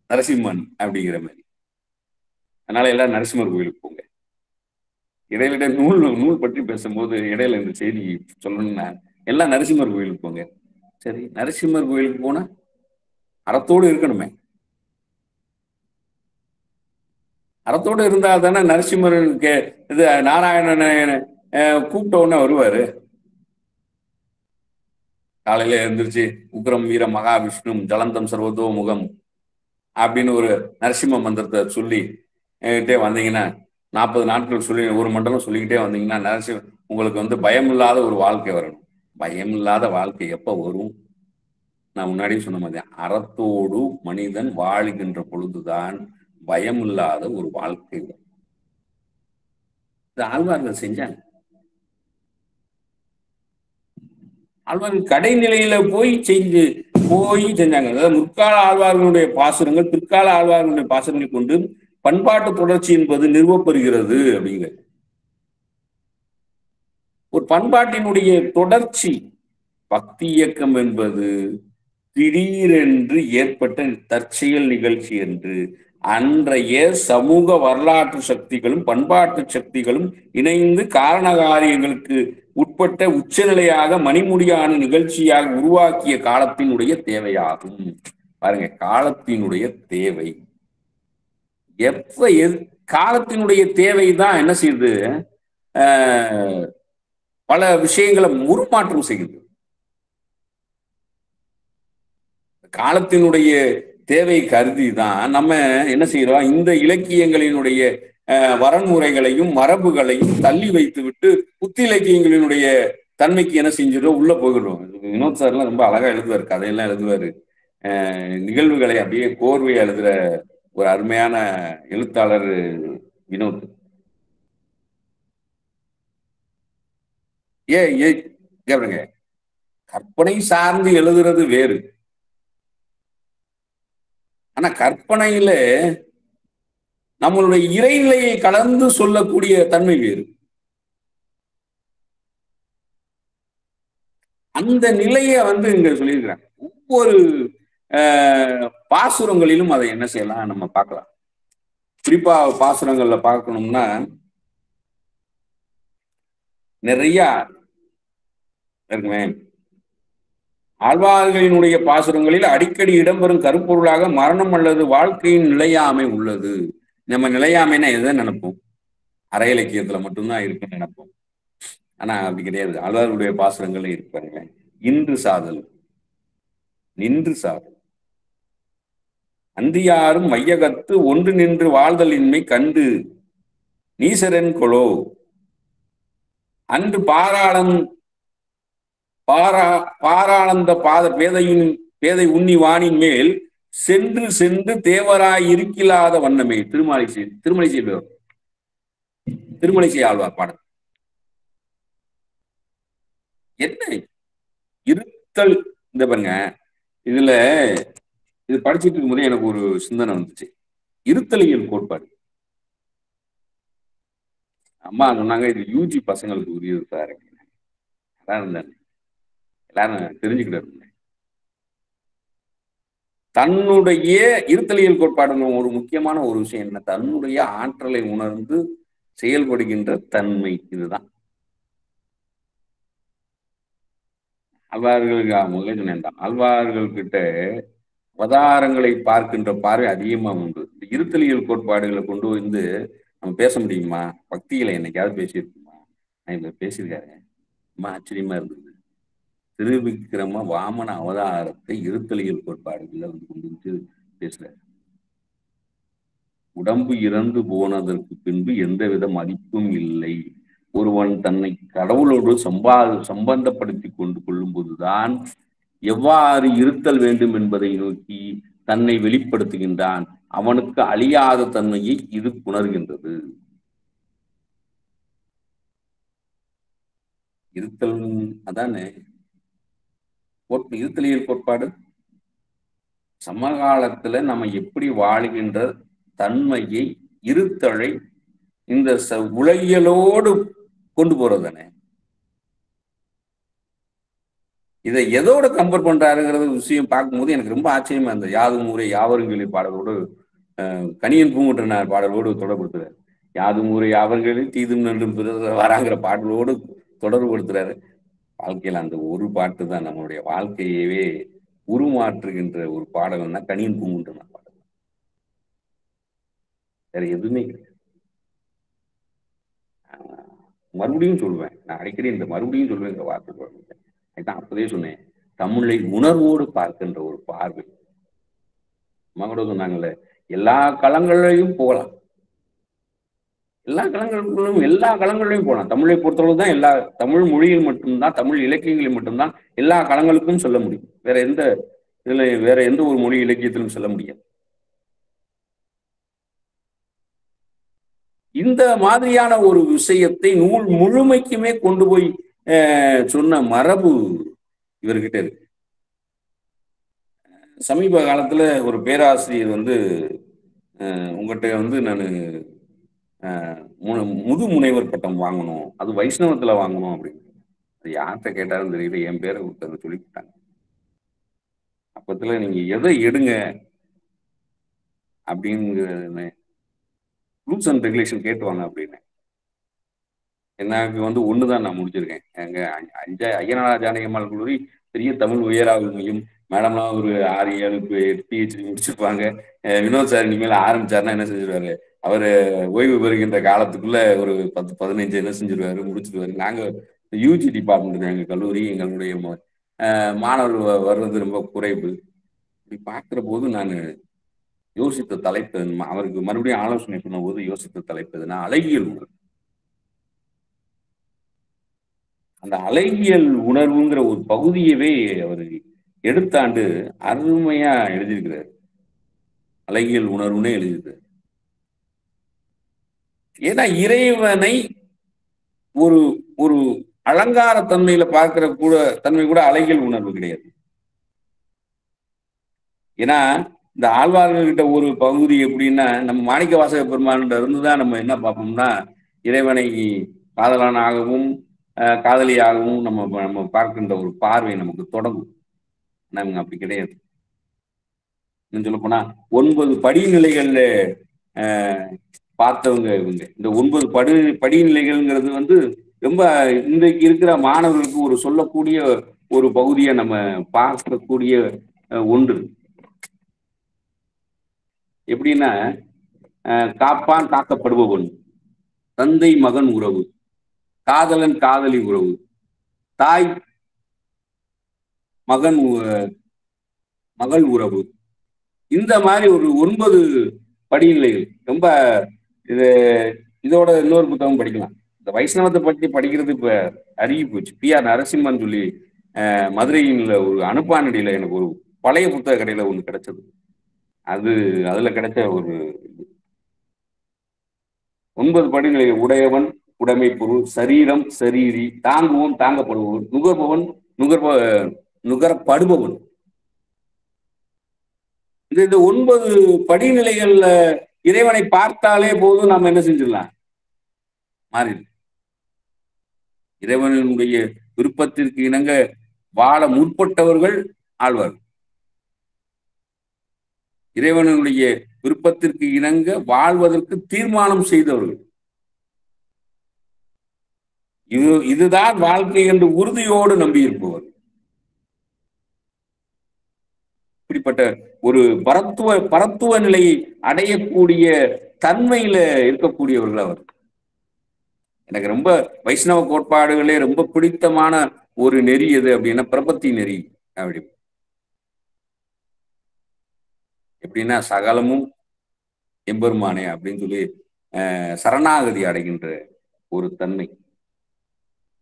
C: நரசிம்மன் அப்படிங்கிற மாதிரி. அதனால எல்லாம் நரசிம்மர் கோயிலுக்கு போங்க. இடையில நூல் நூல் பற்றி பேசும்போது இடையில இந்த செய்தி சொல்லணும்னா எல்லாம் நரசிம்மர் கோயிலுக்கு போங்க. சரி நரசிம்மர் கோயிலுக்கு போனா அறத்தோடு இருக்கணுமே. அறத்தோடு இருந்தா தானே நரசிம்மருக்கு இது நாராயணன் கூப்பிட்ட உடனே வருவாரு. காலையில எழுந்திரிச்சு உக்ரம் வீர மகாவிஷ்ணு ஜலந்தம் சர்வதோ முகம் அப்படின்னு ஒரு நரசிம்ம மந்திரத்தை சொல்லி கிட்டே வந்தீங்கன்னா நாற்பது நாட்கள் சொல்லி ஒரு மண்டலம் சொல்லிக்கிட்டே வந்தீங்கன்னா நரசிம்ம உங்களுக்கு வந்து பயம் இல்லாத ஒரு வாழ்க்கை வரணும். பயம் இல்லாத வாழ்க்கை எப்ப வரும்? நான் முன்னாடியே சொன்ன மாதிரி அறத்தோடு மனிதன் வாழுகின்ற பொழுதுதான் பயம் இல்லாத ஒரு வாழ்க்கை இது ஆழ்வார்கள் செஞ்சாங்க. ஆழ்வார்கள் கடைநிலையில போய் செஞ்சு போய் செஞ்சாங்க. அதாவது முற்கால ஆழ்வார்களுடைய பாசுரங்கள் பிற்கால ஆழ்வார்களுடைய பாசுரங்களை கொண்டு பண்பாட்டு தொடர்ச்சி என்பது நிறுவப்பெறுகிறது அப்படிங்கிற. ஒரு பண்பாட்டினுடைய தொடர்ச்சி பக்தி இயக்கம் என்பது திடீரென்று ஏற்பட்ட தற்செயல் நிகழ்ச்சி என்று அன்றைய சமூக வரலாற்று சக்திகளும் பண்பாட்டு சக்திகளும் இணைந்து காரண காரியங்களுக்கு உட்பட்ட உச்சநிலையாக மணிமுடியான நிகழ்ச்சியாக உருவாக்கிய காலத்தினுடைய தேவையாகும். பாருங்க காலத்தினுடைய தேவை. எப்ப காலத்தினுடைய தேவை தான் என்ன செய்யுது? பல விஷயங்களை உருமாற்றம் செய்யுது. காலத்தினுடைய தேவை கருதி தான் நம்ம என்ன செய்யறோம்? இந்த இலக்கியங்களினுடைய வரன்முறைகளையும் மரபுகளையும் தள்ளி வைத்து விட்டு புத்தி இலக்கியங்களினுடைய தன்மைக்கு என்ன செஞ்சிடும் உள்ள போயிடுறோம். வினோத் சார்லாம் ரொம்ப அழகா எழுதுவார் கதையெல்லாம் எழுதுவாரு. நிகழ்வுகளை அப்படியே கோர்வை எழுதுற ஒரு அருமையான எழுத்தாளர் வினோத். ஏ ஏ கேளுங்க. கற்பனை சார்ந்து எழுதுறது வேறு. ஆனா கற்பனையில நம்மளுடைய இறைநிலையை கலந்து சொல்லக்கூடிய தன்மை வேறு. அந்த நிலையை வந்து இங்க சொல்லியிருக்கிறாங்க. ஒவ்வொரு பாசுரங்களிலும் அதை என்ன செய்யலாம் நம்ம பார்க்கலாம். குறிப்பா பாசுரங்கள்ல பார்க்கணும்னா நிறைய இருக்குமே. ஆழ்வார்களினுடைய பாசுரங்களில் அடிக்கடி இடம்பெறும் கருப்பொருளாக மரணம் அல்லது வாழ்க்கையின் நிலையாமை உள்ளது. நம்ம நிலையாமைன்னா எதை நினைப்போம்? அரை இலக்கியத்துல மட்டும்தான் இருக்குன்னு நினைப்போம். ஆனா அப்படி கிடையாது. ஆழ்வார்களுடைய பாசுரங்களே இருப்பாருங்க இன்று சாதல். நின்று சாதல். அந்தியாரும் மையகத்து ஒன்று நின்று வாழ்தல் இன்மை கண்டு நீசரன் கொலோ. அன்று பாராளம் பாரா பாராளந்த பாத பேதையின் பேதை உண்ணி வானின் மேல் சென்று சென்று தேவராய் இருக்கில்லாத வண்ணமே. திருமலை செய் திருமலை செய்வர் திருமலை செய்ய ஆழ்வார் பாடல். என்ன இருத்தல் இந்த பாருங்க. இதுல இது படிச்சுட்டு இருக்கும்போது எனக்கு ஒரு சிந்தனை வந்துச்சு. இருத்தலியல் கோட்பாடு. அம்மா சொன்னாங்க இது யூஜி பசங்களுக்கு உரியது சார் அதான் இருந்தேன் எல்லாரும் தெரிஞ்சுக்கிட்டு தன்னுடைய இருத்தலியல் கோட்பாடுங்கிற ஒரு முக்கியமான ஒரு விஷயம் என்ன? தன்னுடைய ஆற்றலை உணர்ந்து செயல்படுகின்ற தன்மை இதுதான். அல்வார்களுக்கு முதலே சொன்னேன் அல்வார்கள் கிட்ட அவதாரங்களை பார்க்கின்ற பார்வை அதிகமா உண்டு. இந்த இருத்தலியல் கோட்பாடுகளை கொண்டு வந்து நம்ம பேச முடியுமா? பக்திகளை என்னைக்காவது பேசியிருக்குமா? நான் இப்ப பேசியிருக்காரு. ரொம்ப ஆச்சரியமா இருந்தது. திருவிக்கிரம வாமன அவதாரத்தை இருத்தலியல் கோட்பாடுகள்ல வந்து கொண்டு வந்து பேசுறாரு. உடம்பு இறந்து போனதற்கு பின்பு எந்தவித மதிப்பும் இல்லை. ஒருவன் தன்னை கடவுளோடு சம்பா சம்பந்தப்படுத்தி கொண்டு கொள்ளும் போதுதான் எவ்வாறு இருத்தல் வேண்டும் என்பதை நோக்கி தன்னை வெளிப்படுத்துகின்றான். அவனுக்கு அழியாத தன்மையை இது உணர்கின்றது இருத்தல் அதானே? இருத்தலியல் கோட்பாடு. சமகாலத்துல நம்ம எப்படி வாழ்கின்ற தன்மையை இருத்தலை இந்த ச உலகியலோடு கொண்டு போறதானே இதை எதோட கம்பேர் பண்றாருங்கிறது விஷயம் பார்க்கும்போது எனக்கு ரொம்ப ஆச்சரியமா இருந்தது. யாதும் ஊரே யாவருங்களி பாடலோடு கனியன் பூங்குட்டனார் பாடலோடு தொடர்படுத்துறாரு யாதும் ஊரே யாவர்களே தீதும் நன்றும் வராங்கிற பாடலோடு தொடர்புபடுத்துறாரு வாழ்க்கையில அந்த ஒரு பாட்டு தான் நம்மளுடைய வாழ்க்கையவே உருமாற்றுகின்ற ஒரு பாடல்னா கனியன் பூங்குன்ற பாடல். வேற எதுவுமே கிடையாது. மறுபடியும் சொல்லுவேன் நான் அடிக்கடி இந்த மறுபடியும் சொல்லுவேன் இந்த வார்த்தை அதுதான் அப்பதே சொன்னேன். தமிழை உணர்வோடு பார்க்கின்ற ஒரு பார்வை. அம்மா கூட சொன்னாங்கல்ல எல்லா களங்களையும் போகலாம். எல்லா களங்களுக்குள்ளும் எல்லா களங்களிலும் போகலாம் தமிழை பொறுத்தளவு தான் எல்லா தமிழ் மொழியில் மட்டும்தான் தமிழ் இலக்கியங்களில் மட்டும்தான் எல்லா களங்களுக்கும் சொல்ல முடியும். வேற எந்த இதுல வேற எந்த ஒரு மொழி இலக்கியத்திலும் சொல்ல முடியாது. இந்த மாதிரியான ஒரு விஷயத்தை நூல் முழுமைக்குமே கொண்டு போய் சொன்ன மரபு இவர்கிட்ட இருக்கு. சமீப காலத்துல ஒரு பேராசிரியர் வந்து உங்கள்கிட்ட வந்து நான் முது முனைவர் பட்டம் வாங்கணும். அது வைஷ்ணவத்துல வாங்கணும் அப்படின்னு. அது யார்கிட்ட கேட்டாலும் தெரியல. என் பேரை ஒருத்தர் சொல்லிவிட்டாங்க அப்பத்துல நீங்க எதை எடுங்க அப்படின்னு ரூல்ஸ் அண்ட் ரெகுலேஷன் கேட்டுவாங்க அப்படின்னு. எனக்கு வந்து ஒன்று தான் நான் முடிச்சிருக்கேன். எங்க அஞ்சா ஐயனாரா ஜானகியம்மாள் கல்லூரி பெரிய தமிழ் உயராவல் மையம். மேடம்லாம் ஒரு ஆறு ஏழு பிஹெச்டி முடிச்சிருப்பாங்க. வினோத் சார் இனிமேல் ஆரம்பிச்சாருன்னா என்ன செஞ்சிருவாரு? அவர் ஓய்வு பெறுகின்ற காலத்துக்குள்ள ஒரு பத்து பதினஞ்சு என்ன செஞ்சிருவாரு முடிச்சிருவாரு. நாங்க யூஜி டிபார்ட்மெண்ட் எங்க கல்லூரி எங்களுடைய மாணவர்கள் வர்றது ரொம்ப குறைவு. இப்படி பார்க்குற போது நான் யோசித்த தலைப்பு அவருக்கு மறுபடியும் ஆலோசனை பண்ணும்போது போது யோசித்த தலைப்பு நான் அழகியல் உணர்வு. அந்த அழகியல் உணர்வுங்கிற ஒரு பகுதியவே அவர் எடுத்தாண்டு அருமையா எழுதியிருக்கிறார். அழகியல் உணர்வுன்னே எழுதியிருக்கிறார். ஏன்னா இறைவனை ஒரு ஒரு அலங்கார தன்மையில பார்க்கிற கூட தன்மை கூட அலைகள் உணர்வு கிடையாது. ஏன்னா இந்த ஆழ்வார்கள்கிட்ட ஒரு பகுதி எப்படின்னா நம்ம மாணிக்க வாசக பெருமான்கிட்ட இருந்து தான் நம்ம என்ன பார்ப்போம்னா இறைவனை காதலனாகவும் காதலியாகவும் நம்ம நம்ம பார்க்கின்ற ஒரு பார்வை நமக்கு தொடங்கும். நமக்கு அப்படி கிடையாது. சொல்ல போனா ஒன்பது படிநிலைகள்ல பார்த்தவங்க இவங்க. இந்த ஒன்பது படி படிநிலைகள்ங்கிறது வந்து ரொம்ப இன்றைக்கு இருக்கிற மாணவர்களுக்கு ஒரு சொல்லக்கூடிய ஒரு பகுதியை நம்ம பார்க்கக்கூடிய ஒன்று. எப்படின்னா அஹ், காப்பான் காக்கப்படுபவன் தந்தை மகன் உறவு காதலன் காதலி உறவு தாய் மகன் மகள் உறவு. இந்த மாதிரி ஒரு ஒன்பது படிநிலைகள் ரொம்ப இது இதோட இன்னொரு புத்தகம் படிக்கலாம். இந்த வைஷ்ணவத்தை பற்றி படிக்கிறது இப்ப அருகி போச்சு. பி ஆர் நரசிம்மன் சொல்லி அஹ், ஒரு அனுப்பானடியில எனக்கு ஒரு பழைய புத்தக கடையில ஒன்று கிடைச்சது. அது அதுல கிடைச்ச ஒரு ஒன்பது படிநிலை உடையவன் உடைமை பொருள் சரீரம் சரீரி தாங்குவோம் தாங்கப்படுபவன் நுகர்பவன் நுகர்ப நுகரப்படுபவன். இந்த ஒன்பது படிநிலைகள்ல இறைவனை பார்த்தாலே போதும் நாம் என்ன செஞ்சிடலாம்? மாறி இறைவனுடைய விருப்பத்திற்கு இணங்க வாழ முற்பட்டவர்கள் ஆழ்வார்கள் இறைவனுடைய விருப்பத்திற்கு இணங்க வாழ்வதற்கு தீர்மானம் செய்தவர்கள். இது இதுதான் வாழ்க்கை என்று உறுதியோடு நம்பியிருப்பவர். இப்படிப்பட்ட ஒரு பரத்துவ பரத்துவ நிலையை அடையக்கூடிய தன்மையில இருக்கக்கூடியவர்கள் அவர். எனக்கு ரொம்ப வைஷ்ணவ கோட்பாடுகளே ரொம்ப பிடித்தமான ஒரு நெறி எது அப்படின்னா பிரபத்தி நெறி அப்படி. எப்படின்னா சகலமும் எம்பெருமானே அப்படின்னு சொல்லி அஹ், சரணாகதி அடைகின்ற ஒரு தன்மை.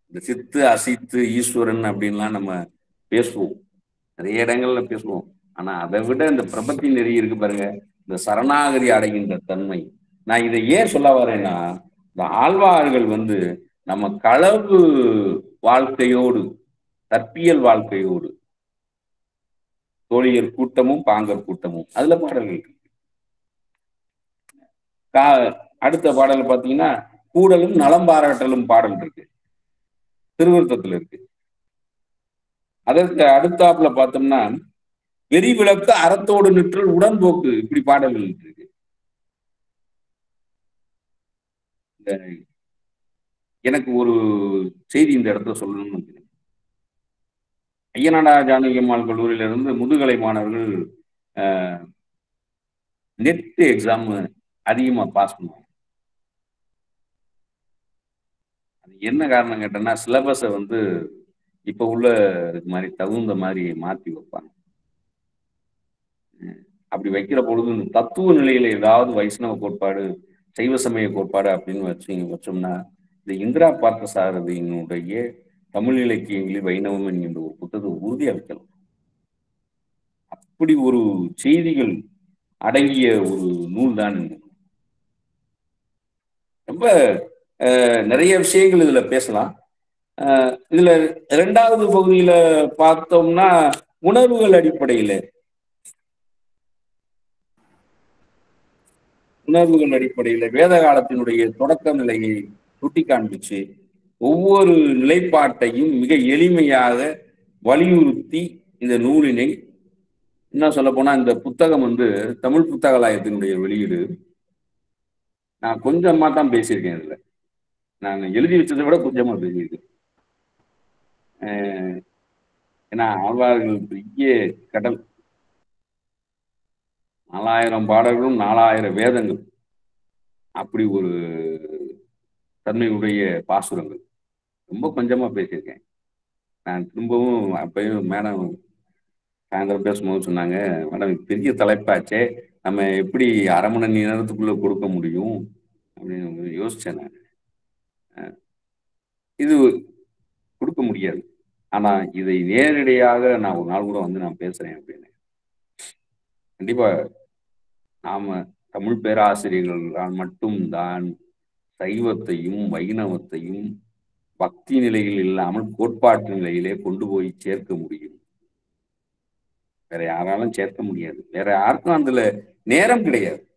C: இந்த சித்து அசித்து ஈஸ்வரன் அப்படின்லாம் நம்ம பேசுவோம். நிறைய இடங்கள்ல பேசுவோம். ஆனா அதை விட இந்த பிரபத்தி நெறி இருக்கு பாருங்க. இந்த சரணாகதி அடைகின்ற தன்மை. நான் இதை ஏன் சொல்ல வரேன்னா இந்த ஆழ்வார்கள் வந்து நம்ம களவு வாழ்க்கையோடு தற்பியல் வாழ்க்கையோடு தோழியர் கூட்டமும் பாங்கர் கூட்டமும் அதுல பாடல்கள் இருக்கு. கா- அடுத்த பாடல் பாத்தீங்கன்னா கூடலும் நலம் பாராட்டலும் பாடல் இருக்கு. திருவிருத்தத்துல இருக்கு. அதற்கு அடுத்தாப்புல பார்த்தோம்னா வெறி விளக்கு அறத்தோடு நிற்றல் உடன்போக்கு இப்படி பாடல்கள் இருக்கு. இந்த எனக்கு ஒரு செய்தி இந்த இடத்துல சொல்லணும்னு நினைக்கிறேன். ஐயனாடா ஜானகி அம்மாள் கல்லூரியில இருந்து முதுகலை மாணவர்கள் நெட் எக்ஸாம் அதிகமாக பாஸ் பண்ணுவாங்க. அது என்ன காரணம் கேட்டேன்னா சிலபஸை வந்து இப்போ உள்ள மாதிரி தகுந்த மாதிரி மாற்றி வைப்பாங்க. அப்படி வைக்கிற பொழுது இந்த தத்துவ நிலையில ஏதாவது வைஷ்ணவ கோட்பாடு சைவ சமய கோட்பாடு அப்படின்னு வச்சு வச்சோம்னா இந்த இந்திரா பார்த்த சாரதியினுடைய தமிழ் இலக்கியங்களில் வைணவம் என்கின்ற ஒரு புத்தகத்தை உறுதியா வைக்கலாம். அப்படி ஒரு செய்திகள் அடங்கிய ஒரு நூல் தான் ரொம்ப அஹ், நிறைய விஷயங்கள் இதுல பேசலாம். இதுல இரண்டாவது பகுதியில பார்த்தோம்னா உணர்வுகள் அடிப்படையில உணர்வுகள் அடிப்படையில் வேத காலத்தினுடைய தொடக்க நிலையை சுட்டி காண்பிச்சு ஒவ்வொரு நிலைப்பாட்டையும் மிக எளிமையாக வலியுறுத்தி இந்த நூலினை என்ன சொல்ல போனா இந்த புத்தகம் வந்து தமிழ் புத்தகலாயத்தினுடைய வெளியீடு. நான் கொஞ்சமா தான் பேசியிருக்கேன் இதுல. நான் எழுதி வச்சதை விட கொஞ்சமா பேசியிருக்கேன். ஏன்னா ஆழ்வார்கள் பெரிய கடல் நாலாயிரம் பாடல்களும் நாலாயிரம் வேதங்கள். அப்படி ஒரு தன்மையுடைய பாசுரங்கள். ரொம்ப கொஞ்சமா பேசியிருக்கேன். நான் திரும்பவும் அப்பயும் மேடம் சாயந்தரம் பேசும்போது சொன்னாங்க மேடம் பெரிய தலைப்பாச்சே. நம்ம எப்படி அரை மணி நேரத்துக்குள்ள கொடுக்க முடியும்? அப்படின்னு யோசிச்சேன் நான். இது கொடுக்க முடியாது. ஆனா இதை நேரடியாக நான் ஒரு நாள் கூட வந்து நான் பேசுறேன் அப்படின்னு. கண்டிப்பா. நாம தமிழ் பேராசிரியர்களால் மட்டும்தான் சைவத்தையும் வைணவத்தையும் பக்தி நிலையில் இல்லாமல் கோட்பாட்டு நிலையிலே கொண்டு போய் சேர்க்க முடியும். வேற யாராலும் சேர்க்க முடியாது. வேற யாருக்கும் அதுல நேரம் கிடையாது.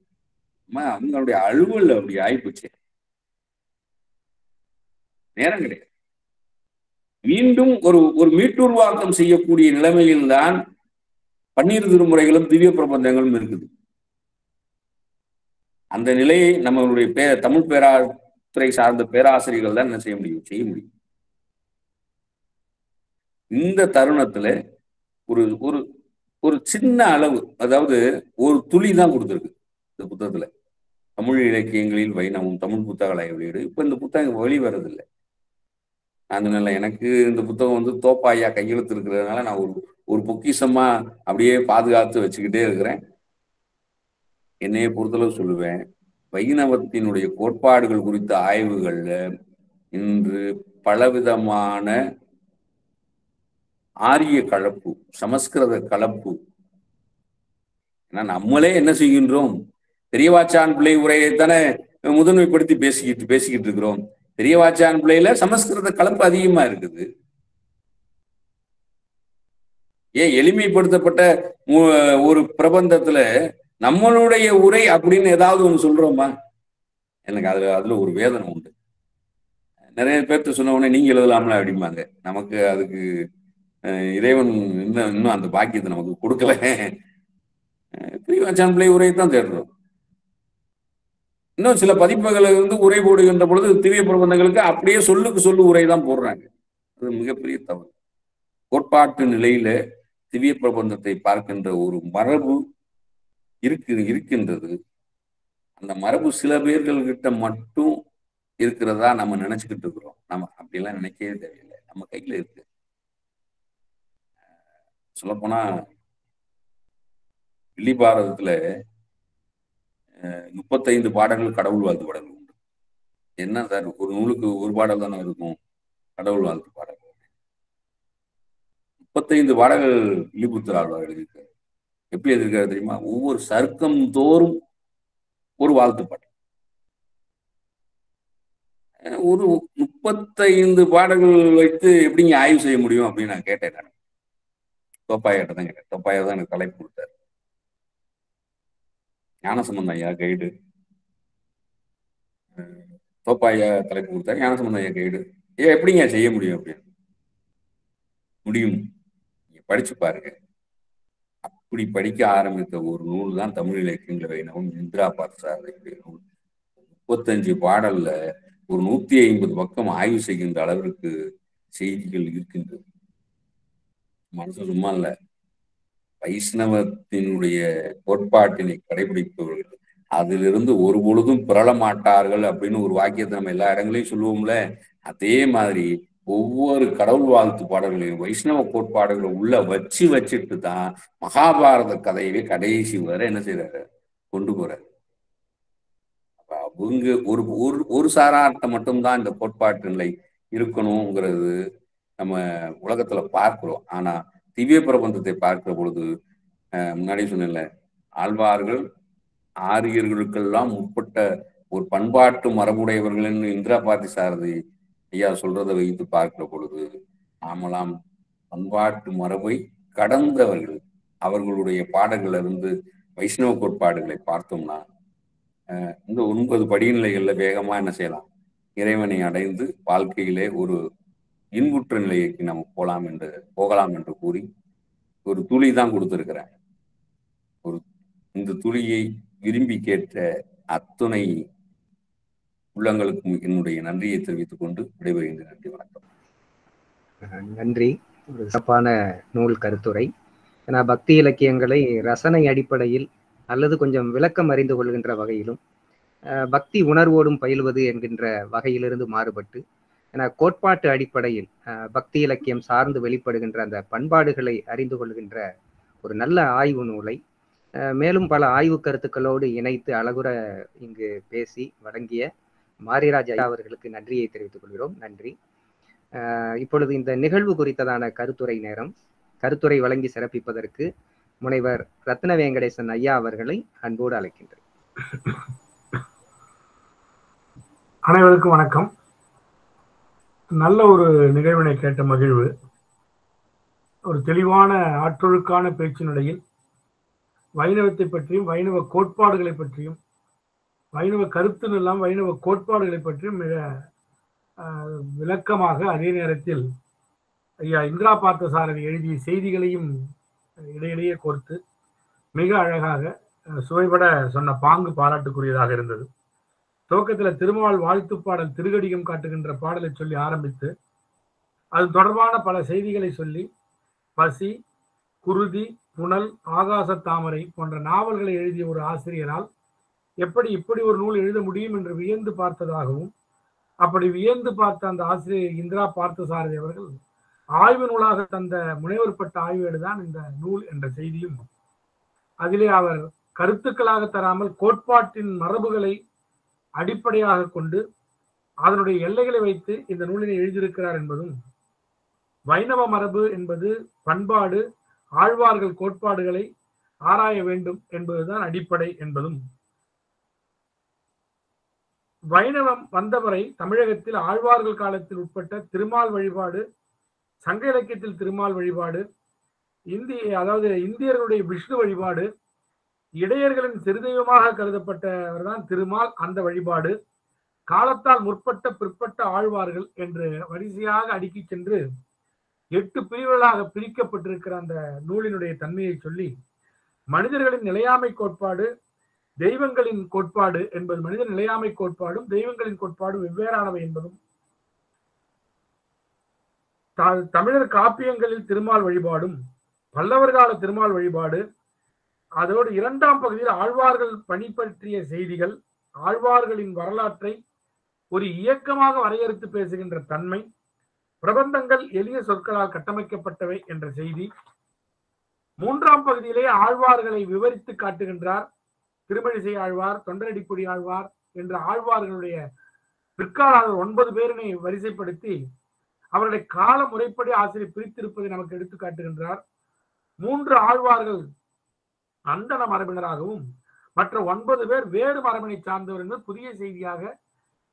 C: அவங்களுடைய அலுவல் அப்படி ஆயிப்போச்சு. நேரம் கிடையாது. மீண்டும் ஒரு ஒரு மீட்டுருவாக்கம் செய்யக்கூடிய நிலைமையில்தான் பன்னீர் திருமுறைகளும் திவ்ய பிரபந்தங்களும் இருக்குது. அந்த நிலையை நம்மளுடைய பே தமிழ் பேரா துறை சார்ந்த பேராசிரியர்கள் தான் என்ன செய்ய முடியும்? செய்ய முடியும். இந்த தருணத்துல ஒரு ஒரு ஒரு சின்ன அளவு அதாவது ஒரு துளி தான் கொடுத்துருக்கு இந்த புத்தகத்துல. தமிழ் இலக்கியங்களில் வைணவம் தமிழ் புத்தகங்களை வெளியீடு. இப்ப இந்த புத்தகம் வெளிவரதில்லை அதனால எனக்கு இந்த புத்தகம் வந்து தோப்பாயா கையெழுத்து இருக்கிறதுனால நான் ஒரு ஒரு பொக்கிஷமா அப்படியே பாதுகாத்து வச்சுக்கிட்டே இருக்கிறேன். என்னைய பொறுத்தளவு சொல்லுவேன். வைணவத்தினுடைய கோட்பாடுகள் குறித்த ஆய்வுகள்ல இன்று பலவிதமான ஆரிய கலப்பு சமஸ்கிருத கலப்பு. ஏன்னா நம்மளே என்ன செய்கின்றோம்? பெரியவாச்சான் பிள்ளை உரையை தானே முதன்மைப்படுத்தி பேசிக்கிட்டு பேசிக்கிட்டு இருக்கிறோம். பெரியவாச்சான் பிள்ளையில சமஸ்கிருத கலப்பு அதிகமா இருக்குது. ஏன் எளிமைப்படுத்தப்பட்ட ஒரு பிரபந்தத்துல நம்மளுடைய உரை அப்படின்னு ஏதாவது ஒண்ணு சொல்றோமா? எனக்கு அதுல அதுல ஒரு வேதனை உண்டு. நிறைய பேர்த்த சொன்ன உடனே நீங்க எழுதலாம்ல அப்படிம்பாங்க. நமக்கு அதுக்கு இறைவன் இன்னும் இன்னும் அந்த பாக்கியத்தை நமக்கு கொடுக்கல. பிரிவாச்சான் பிள்ளை உரையை தான் தேடுறோம். இன்னும் சில பதிப்புகளை வந்து உரை போடுகின்ற பொழுது திவ்ய பிரபந்தங்களுக்கு அப்படியே சொல்லுக்கு சொல்லு உரை தான் போடுறாங்க. அது மிகப்பெரிய தவறு. கோட்பாட்டு நிலையில திவ்ய பிரபந்தத்தை பார்க்கின்ற ஒரு மரபு இருக்கு இருக்கின்றது. அந்த மரபு சில பேர்கள் கிட்ட மட்டும் இருக்கிறதா நம்ம நினைச்சுக்கிட்டு இருக்கிறோம். நம்ம அப்படிலாம் நினைக்கவே தேவையில்லை. நம்ம கையில இருக்கு. சொல்லப்போனா வெள்ளி பாரதத்துல முப்பத்தைந்து பாடல்கள் கடவுள் வாழ்த்து பாடல்கள் உண்டு. என்ன சார்? ஒரு நூலுக்கு ஒரு பாடல் தானே இருக்கும்? கடவுள் வாழ்த்து பாடல். முப்பத்தைந்து பாடல்கள் இழிபுத்தர் ஆழ்வார் எழுதியிருக்காரு. எப்படி எழுதியிருக்காரு தெரியுமா? ஒவ்வொரு சர்க்கம் தோறும் ஒரு வாழ்த்து பாட்டு. ஒரு முப்பத்தைந்து பாடல்கள் வைத்து எப்படிங்க ஆய்வு செய்ய முடியும் அப்படின்னு நான் கேட்டேன் நான். தோப்பாயிட்ட தான் கேட்டேன். தோப்பாயா தான் எனக்கு தலைப்பு கொடுத்தாரு. ஞானசம்பந்த ஐயா கைடு. தோப்பாயா தலைப்பு கொடுத்தாரு. ஞானசம்பந்த ஐயா கைடு. ஏன் எப்படிங்க செய்ய முடியும் அப்படின்னு? முடியும்? படிச்சு பாருங்க. அப்படி படிக்க ஆரம்பித்த ஒரு நூல் தான் தமிழ் இலக்கியங்கள் வைணவம் இந்திரா பார்த்தசாரதியுடைய நூல். முப்பத்தஞ்சு பாடல்ல ஒரு நூத்தி ஐம்பது பக்கம் ஆய்வு செய்கின்ற அளவிற்கு செய்திகள் இருக்கின்றது. மனசு சும்மா இல்ல. வைஷ்ணவத்தினுடைய கோட்பாட்டினை கடைபிடிப்பவர்கள் அதிலிருந்து ஒரு பொழுதும் பிறள மாட்டார்கள் அப்படின்னு ஒரு வாக்கியத்தை நம்ம எல்லா இடங்களையும் சொல்லுவோம்ல. அதே மாதிரி ஒவ்வொரு கடவுள் வாழ்த்து பாடல்களையும் வைஷ்ணவ கோட்பாடுகளை உள்ள வச்சு வச்சுட்டு தான் மகாபாரத கதையவே கடைசி வரை என்ன செய்யறாரு கொண்டு போறாரு. அவங்க ஒரு ஒரு ஒரு சாரார்த்த மட்டும்தான் இந்த கோட்பாட்டு நிலை இருக்கணுங்கிறது நம்ம உலகத்துல பார்க்கிறோம். ஆனா திவ்ய பிரபந்தத்தை பார்க்கிற பொழுது முன்னாடி சொன்னேன்ல ஆழ்வார்கள் ஆரியர்களுக்கெல்லாம் முற்பட்ட ஒரு பண்பாட்டு மரபுடையவர்கள் இந்திரா பார்த்தி சாரதி ஐயா சொல்றதை வைத்து பார்க்கிற பொழுது நாமெல்லாம் பண்பாட்டு மரபை கடந்தவர்கள் அவர்களுடைய பாடல்கள் இருந்து வைஷ்ணவ கோட்பாடுகளை பார்த்தோம்னா இந்த ஒன்பது படிநிலைகள்ல வேகமா என்ன செய்யலாம்? இறைவனை அடைந்து வாழ்க்கையிலே ஒரு இன்புற்ற நிலைக்கு நம்ம போகலாம் என்று போகலாம் என்று கூறி ஒரு துளி தான் கொடுத்திருக்கிறேன். ஒரு இந்த துளியை விரும்பி கேட்ட அத்துணை உள்ளங்களுக்கும் என்னுடைய நன்றியை தெரிவித்துக் கொண்டு விடைபெறுகின்ற நன்றி வணக்கம்.
B: நன்றி. ஒரு சிறப்பான நூல் கருத்துரை. ஏன்னா பக்தி இலக்கியங்களை ரசனை அடிப்படையில் அல்லது கொஞ்சம் விளக்கம் அறிந்து கொள்கின்ற வகையிலும் பக்தி உணர்வோடும் பயில்வது என்கின்ற வகையிலிருந்து மாறுபட்டு ஏன்னா கோட்பாட்டு அடிப்படையில் பக்தி இலக்கியம் சார்ந்து வெளிப்படுகின்ற அந்த பண்பாடுகளை அறிந்து கொள்கின்ற ஒரு நல்ல ஆய்வு நூலை மேலும் பல ஆய்வு கருத்துக்களோடு இணைத்து அழகுற இங்கு பேசி வழங்கிய மாரிராஜ் ஐயா அவர்களுக்கு நன்றியை தெரிவித்துக் கொள்கிறோம். நன்றி. இப்பொழுது இந்த நிகழ்வு குறித்ததான கருத்துரை நேரம். கருத்துரை வழங்கி சிறப்பிப்பதற்கு முனைவர் ரத்ன வெங்கடேசன் ஐயா அவர்களை அன்போடு அழைக்கின்றேன்.
D: அனைவருக்கும் வணக்கம். நல்ல ஒரு நிகழ்வினை கேட்ட மகிழ்வு. ஒரு தெளிவான ஆற்றொழுக்கான பேச்சினிடையில் வைணவத்தை பற்றியும் வைணவ கோட்பாடுகளை பற்றியும் வைணவ கருத்து எல்லாம் வைணவ கோட்பாடுகளை பற்றியும் மிக விளக்கமாக அதே நேரத்தில் ஐயா இந்திரா பார்த்தசாரதி எழுதிய செய்திகளையும் இடையிடையே கோர்த்து மிக அழகாக சுவைபட சொன்ன பாங்கு பாராட்டுக்குரியதாக இருந்தது. துவக்கத்தில் திருமால் வாழ்த்து பாடல் திருகடிகம் காட்டுகின்ற பாடலை சொல்லி ஆரம்பித்து அது தொடர்பான பல செய்திகளை சொல்லி பசி குருதி புனல் ஆகாச தாமரை போன்ற நாவல்களை எழுதிய ஒரு ஆசிரியரால் எப்படி இப்படி ஒரு நூல் எழுத முடியும் என்று வியந்து பார்த்ததாகவும் அப்படி வியந்து பார்த்த அந்த ஆசிரியர் இந்திரா பார்த்தசாரதி அவர்கள் ஆய்வு நூலாக தந்த முனைவர்பட்ட ஆய்வேடு தான் இந்த நூல் என்ற செய்தியும். அதிலே அவர் கருத்துக்களாக தராமல் கோட்பாட்டின் மரபுகளை அடிப்படையாக கொண்டு அதனுடைய எல்லைகளை வைத்து இந்த நூலினை எழுதியிருக்கிறார் என்பதும் வைணவ மரபு என்பது பண்பாடு ஆழ்வார்கள் கோட்பாடுகளை ஆராய வேண்டும் என்பதுதான் அடிப்படை என்பதும் வைணவம் வந்தவரை தமிழகத்தில் ஆழ்வார்கள் காலத்தில் உட்பட்ட திருமால் வழிபாடு சங்க இலக்கியத்தில் திருமால் வழிபாடு இந்திய அதாவது இந்தியர்களுடைய விஷ்ணு வழிபாடு இடையர்களின் சிறுதெய்வமாக கருதப்பட்டவர் தான் திருமால் அந்த வழிபாடு. காலத்தால் முற்பட்ட பிற்பட்ட ஆழ்வார்கள் என்று வரிசையாக அடுக்கி சென்று எட்டு பிரிவுகளாக பிரிக்கப்பட்டிருக்கிற அந்த நூலினுடைய தன்மையை சொல்லி மனிதர்களின் நிலையாமை கோட்பாடு தெய்வங்களின் கோட்பாடு என்பது மனித நிலையாமை கோட்பாடும் தெய்வங்களின் கோட்பாடும் வெவ்வேறானவை என்பதும் தமிழர் காப்பியங்களில் திருமால் வழிபாடும் பல்லவர் கால திருமால் வழிபாடு அதோடு இரண்டாம் பகுதியில் ஆழ்வார்கள் பணி பற்றிய செய்திகள் ஆழ்வார்களின் வரலாற்றை ஒரு இயக்கமாக வரையறுத்து பேசுகின்ற தன்மை பிரபந்தங்கள் எளிய சொற்களால் கட்டமைக்கப்பட்டவை என்ற செய்தி. மூன்றாம் பகுதியிலே ஆழ்வார்களை விவரித்து காட்டுகின்றார் திருமழிசை ஆழ்வார் தொண்டரடிப்பொடி ஆழ்வார் என்ற ஆழ்வார்களுடைய பிற்கால ஒன்பது பேரினை வரிசைப்படுத்தி அவருடைய கால முறைப்படி ஆசிரியர் பிரித்திருப்பதை நமக்கு எடுத்து காட்டுகின்றார். மூன்று ஆழ்வார்கள் அந்தன மரபினராகவும் மற்ற ஒன்பது பேர் வேறு மரபினை சார்ந்தவர் என்பது புதிய செய்தியாக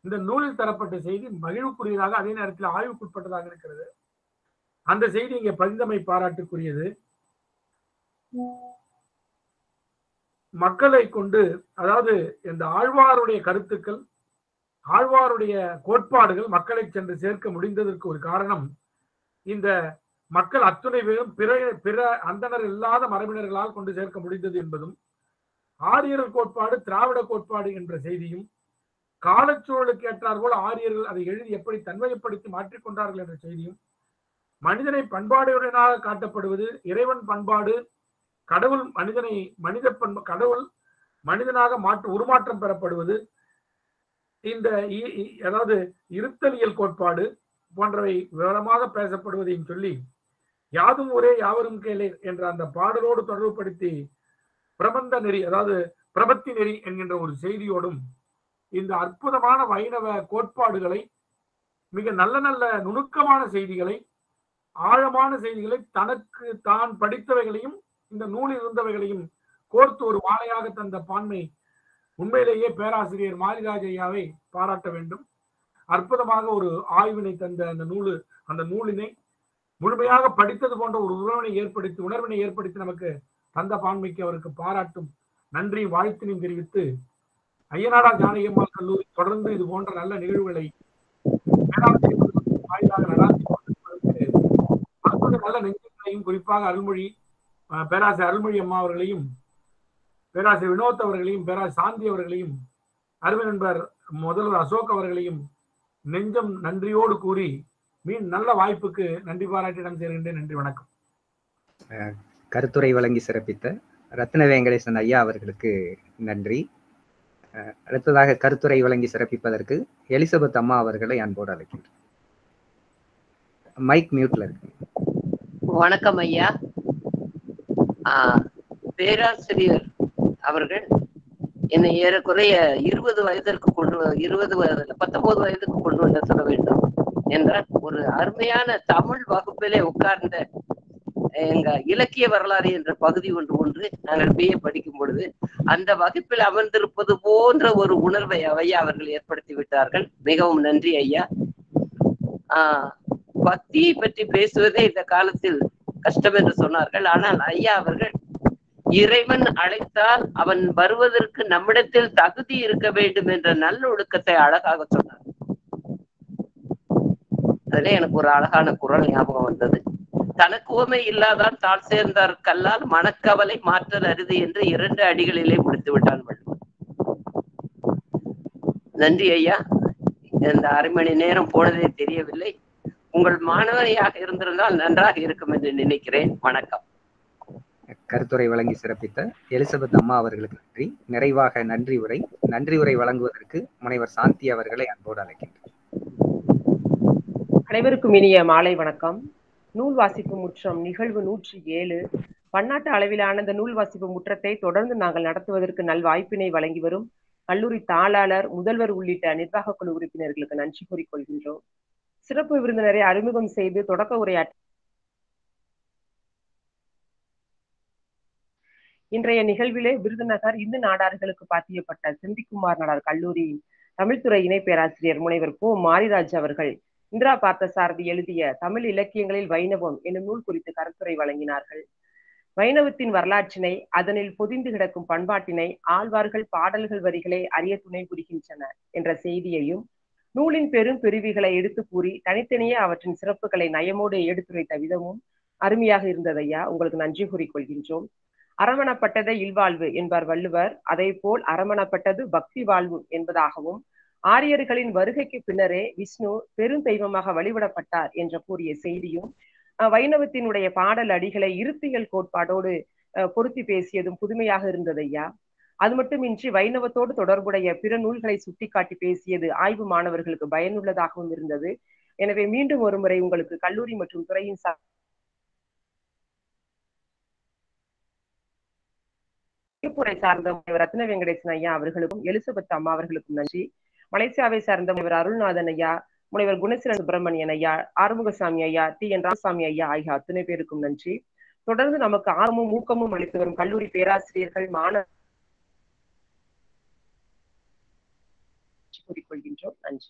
D: இந்த நூலில் தரப்பட்ட செய்தி மகிழ்வுக்குரியதாக அதே நேரத்தில் ஆய்வுக்குட்பட்டதாக இருக்கிறது. அந்த செய்தி இங்கே பதிந்தமை பாராட்டுக்குரியது. மக்களை கொண்டு அதாவது இந்த ஆழ்வாருடைய கருத்துக்கள் ஆழ்வாருடைய கோட்பாடுகள் மக்களை சென்று சேர்க்க முடிந்ததற்கு ஒரு காரணம் இந்த மக்கள் அத்துணை பேரும் பிற பிற அந்தனர் இல்லாத மரபினர்களால் கொண்டு சேர்க்க முடிந்தது என்பதும் ஆரியர்கள் கோட்பாடு திராவிட கோட்பாடு என்ற செய்தியும் காலச்சூழலுக்கு ஏற்றார் போல் ஆரியர்கள் அதை எழுதி எப்படி தன்மையப்படுத்தி மாற்றிக்கொண்டார்கள் என்ற செய்தியும் மனிதனை பண்பாடுடனாக காட்டப்படுவது இறைவன் பண்பாடு கடவுள் மனிதனை மனித பண்பு கடவுள் மனிதனாக மாற்று உருமாற்றம் பெறப்படுவது இந்த அதாவது இருத்தலியல் கோட்பாடு போன்றவை விவரமாக பேசப்படுவதையும் சொல்லி யாதும் ஒரே யாவரும் கேளே என்ற அந்த பாடலோடு தொடர்புபடுத்தி பிரபந்த நெறி அதாவது பிரபத்தி நெறி என்கின்ற ஒரு செய்தியோடும் இந்த அற்புதமான வைணவ கோட்பாடுகளை மிக நல்ல நல்ல நுணுக்கமான செய்திகளை ஆழமான செய்திகளை தனக்கு தான் படித்தவைகளையும் இந்த நூலில் இருந்தவைகளையும் கோர்த்து ஒரு மாலையாக தந்த பான்மை உண்மையிலேயே பேராசிரியர் மாரிராஜையாவை பாராட்ட வேண்டும். அற்புதமாக ஒரு ஆய்வினை தந்த அந்த நூலு அந்த நூலினை முழுமையாக படித்தது போன்ற ஒரு உணர்வினை ஏற்படுத்தி உணர்வினை ஏற்படுத்தி நமக்கு தந்த பான்மைக்கு அவருக்கு பாராட்டும் நன்றி வாழ்த்தினையும் தெரிவித்து ஐயனாடா ஜானகியம்மாள் கல்லூரி தொடர்ந்து இது போன்ற நல்ல நிகழ்வுகளை வாயிலாக நடாத்தி நல்ல நெஞ்சங்களையும் குறிப்பாக அருள்மொழி பேராசிரியர் அருள்மொழி அம்மா அவர்களையும் பேராசிரியர் வினோத் அவர்களையும் பேராசிரியர் சாந்தி அவர்களையும் அருமை நண்பர் முதல்வர் அசோக் அவர்களையும் நெஞ்சம் நன்றியோடு கூறி மீன் நல்ல வாய்ப்புக்கு நன்றி பாராட்டி இடம் சேர்கின்றேன். நன்றி வணக்கம்.
B: கருத்துரை வழங்கி சிறப்பித்த ரத்ன வெங்கடேசன் ஐயா அவர்களுக்கு நன்றி. அடுத்ததாக கருத்துரை வழங்கி சிறப்பிப்பதற்கு எலிசபெத் அம்மா அவர்களை அன்போடு அழைக்கின்றேன். மைக் மியூட்ல இருக்கு.
E: வணக்கம் ஐயா. பேராசிரியர் அவர்கள் என்னை ஏறக்குறைய இருபது வயதிற்கு கொண்டு இருபது வயதுல பத்தொன்பது வயதுக்கு கொண்டு வந்த சொல்ல வேண்டும் என்றால் ஒரு அருமையான தமிழ் வகுப்பிலே உட்கார்ந்த எங்க இலக்கிய வரலாறு என்ற பகுதி ஒன்று ஒன்று நாங்கள் பிஏ படிக்கும் பொழுது அந்த வகுப்பில் அமர்ந்திருப்பது போன்ற ஒரு உணர்வை ஐயா அவர்கள் ஏற்படுத்தி விட்டார்கள். மிகவும் நன்றி ஐயா. ஆஹ் பக்தியை பற்றி பேசுவதே இந்த காலத்தில் கஷ்டம் என்று சொன்னார்கள். ஆனால் ஐயா அவர்கள் இறைவன் அழைத்தால் அவன் வருவதற்கு நம்மிடத்தில் தகுதி இருக்க வேண்டும் என்ற நல்ல ஒழுக்கத்தை அழகாக சொன்னார். அதுல எனக்கு ஒரு அழகான குரல் ஞாபகம் வந்தது. தனக்கு உவமை இல்லாதான் தான் சேர்ந்தார் கல்லால் மனக்கவலை மாற்றல் அருது என்று இரண்டு அடிகளிலே முடித்து விட்டான் வள்ளுவர். நன்றி ஐயா. இந்த அரை மணி நேரம் போனதே தெரியவில்லை. உங்கள் மாணவரையாக இருந்திருந்தால் நன்றாக இருக்கும் என்று நினைக்கிறேன். வணக்கம்.
B: கருத்துரை வழங்கி சிறப்பித்த எலிசபெத் அம்மா அவர்களுக்கு நன்றி. நிறைவாக நன்றி உரை நன்றி உரை வழங்குவதற்கு முனைவர் சாந்தி அவர்களை அன்போடு அழைக்கின்றேன்
F: அனைவருக்கும் இனிய மாலை வணக்கம். நூல் வாசிப்பு முற்றம் நிகழ்வு நூற்றி ஏழு. பன்னாட்டு அளவிலான இந்த நூல் வாசிப்பு முற்றத்தை தொடர்ந்து நாங்கள் நடத்துவதற்கு நல் வாய்ப்பினை வழங்கி வரும் கல்லூரி தாளாளர் முதல்வர் உள்ளிட்ட நிர்வாக குழு உறுப்பினர்களுக்கு நன்றி கூறிக்கொள்கின்றோம் சிறப்பு விருந்தினரை அறிமுகம் செய்து தொடக்க உரையாற்ற இன்றைய நிகழ்விலே விருதுநகர் இந்து நாடார்களுக்கு பாத்தியப்பட்ட செந்திக்குமார் நாடார் கல்லூரியின் தமிழ்துறை இணை பேராசிரியர் முனைவர் போ மாரிராஜ் அவர்கள் இந்திரா பார்த்தசாரதி எழுதிய தமிழ் இலக்கியங்களில் வைணவம் என்னும் நூல் குறித்து கருத்துரை வழங்கினார்கள். வைணவத்தின் வரலாற்றினை அதனில் பொதிந்து கிடக்கும் பண்பாட்டினை ஆழ்வார்கள் பாடல்கள் வரிகளை அறிய துணை புரிகின்றன என்ற செய்தியையும் நூலின் பெரும் பிரிவுகளை எடுத்து கூறி தனித்தனியே அவற்றின் சிறப்புகளை நயமோடு எடுத்துரைத்த விதமும் அருமையாக இருந்ததையா உங்களுக்கு நன்றி கூறிக்கொள்கின்றோம் அரவணப்பட்டதை இல்வாழ்வு என்பார் வள்ளுவர். அதே போல் அரவணப்பட்டது பக்தி வாழ்வு என்பதாகவும் ஆரியர்களின் வருகைக்கு பின்னரே விஷ்ணு பெரும் தெய்வமாக வழிபடப்பட்டார் என்ற கூறிய செய்தியும் வைணவத்தினுடைய பாடல் அடிகளை இருத்தியல் கோட்பாடோடு பொருத்தி பேசியதும் புதுமையாக இருந்ததையா? அது மட்டுமின்றி வைணவத்தோடு தொடர்புடைய பிற நூல்களை சுட்டிக்காட்டி பேசியது ஆய்வு மாணவர்களுக்கு பயனுள்ளதாகவும் இருந்தது. எனவே மீண்டும் ஒருமுறை உங்களுக்கு கல்லூரி மற்றும் துறையின் திருப்புரை சார்ந்த ரத்ன வெங்கடேசன் ஐயா அவர்களுக்கும் எலிசபெத் அம்மா அவர்களுக்கும் நன்றி. மலேசியாவை சார்ந்த முனைவர் அருள்நாதன் ஐயா முனைவர் குணசீலன் சுப்பிரமணியன் ஐயா ஆறுமுகசாமி ஐயா டி. என். ராமசாமி ஐயா ஆகிய அத்தனை பேருக்கும் நன்றி. தொடர்ந்து நமக்கு ஆர்வமும் ஊக்கமும் அளித்து வரும் கல்லூரி பேராசிரியர்கள் மாணவர் கூறிக்கொள்கின்றோம் நன்றி.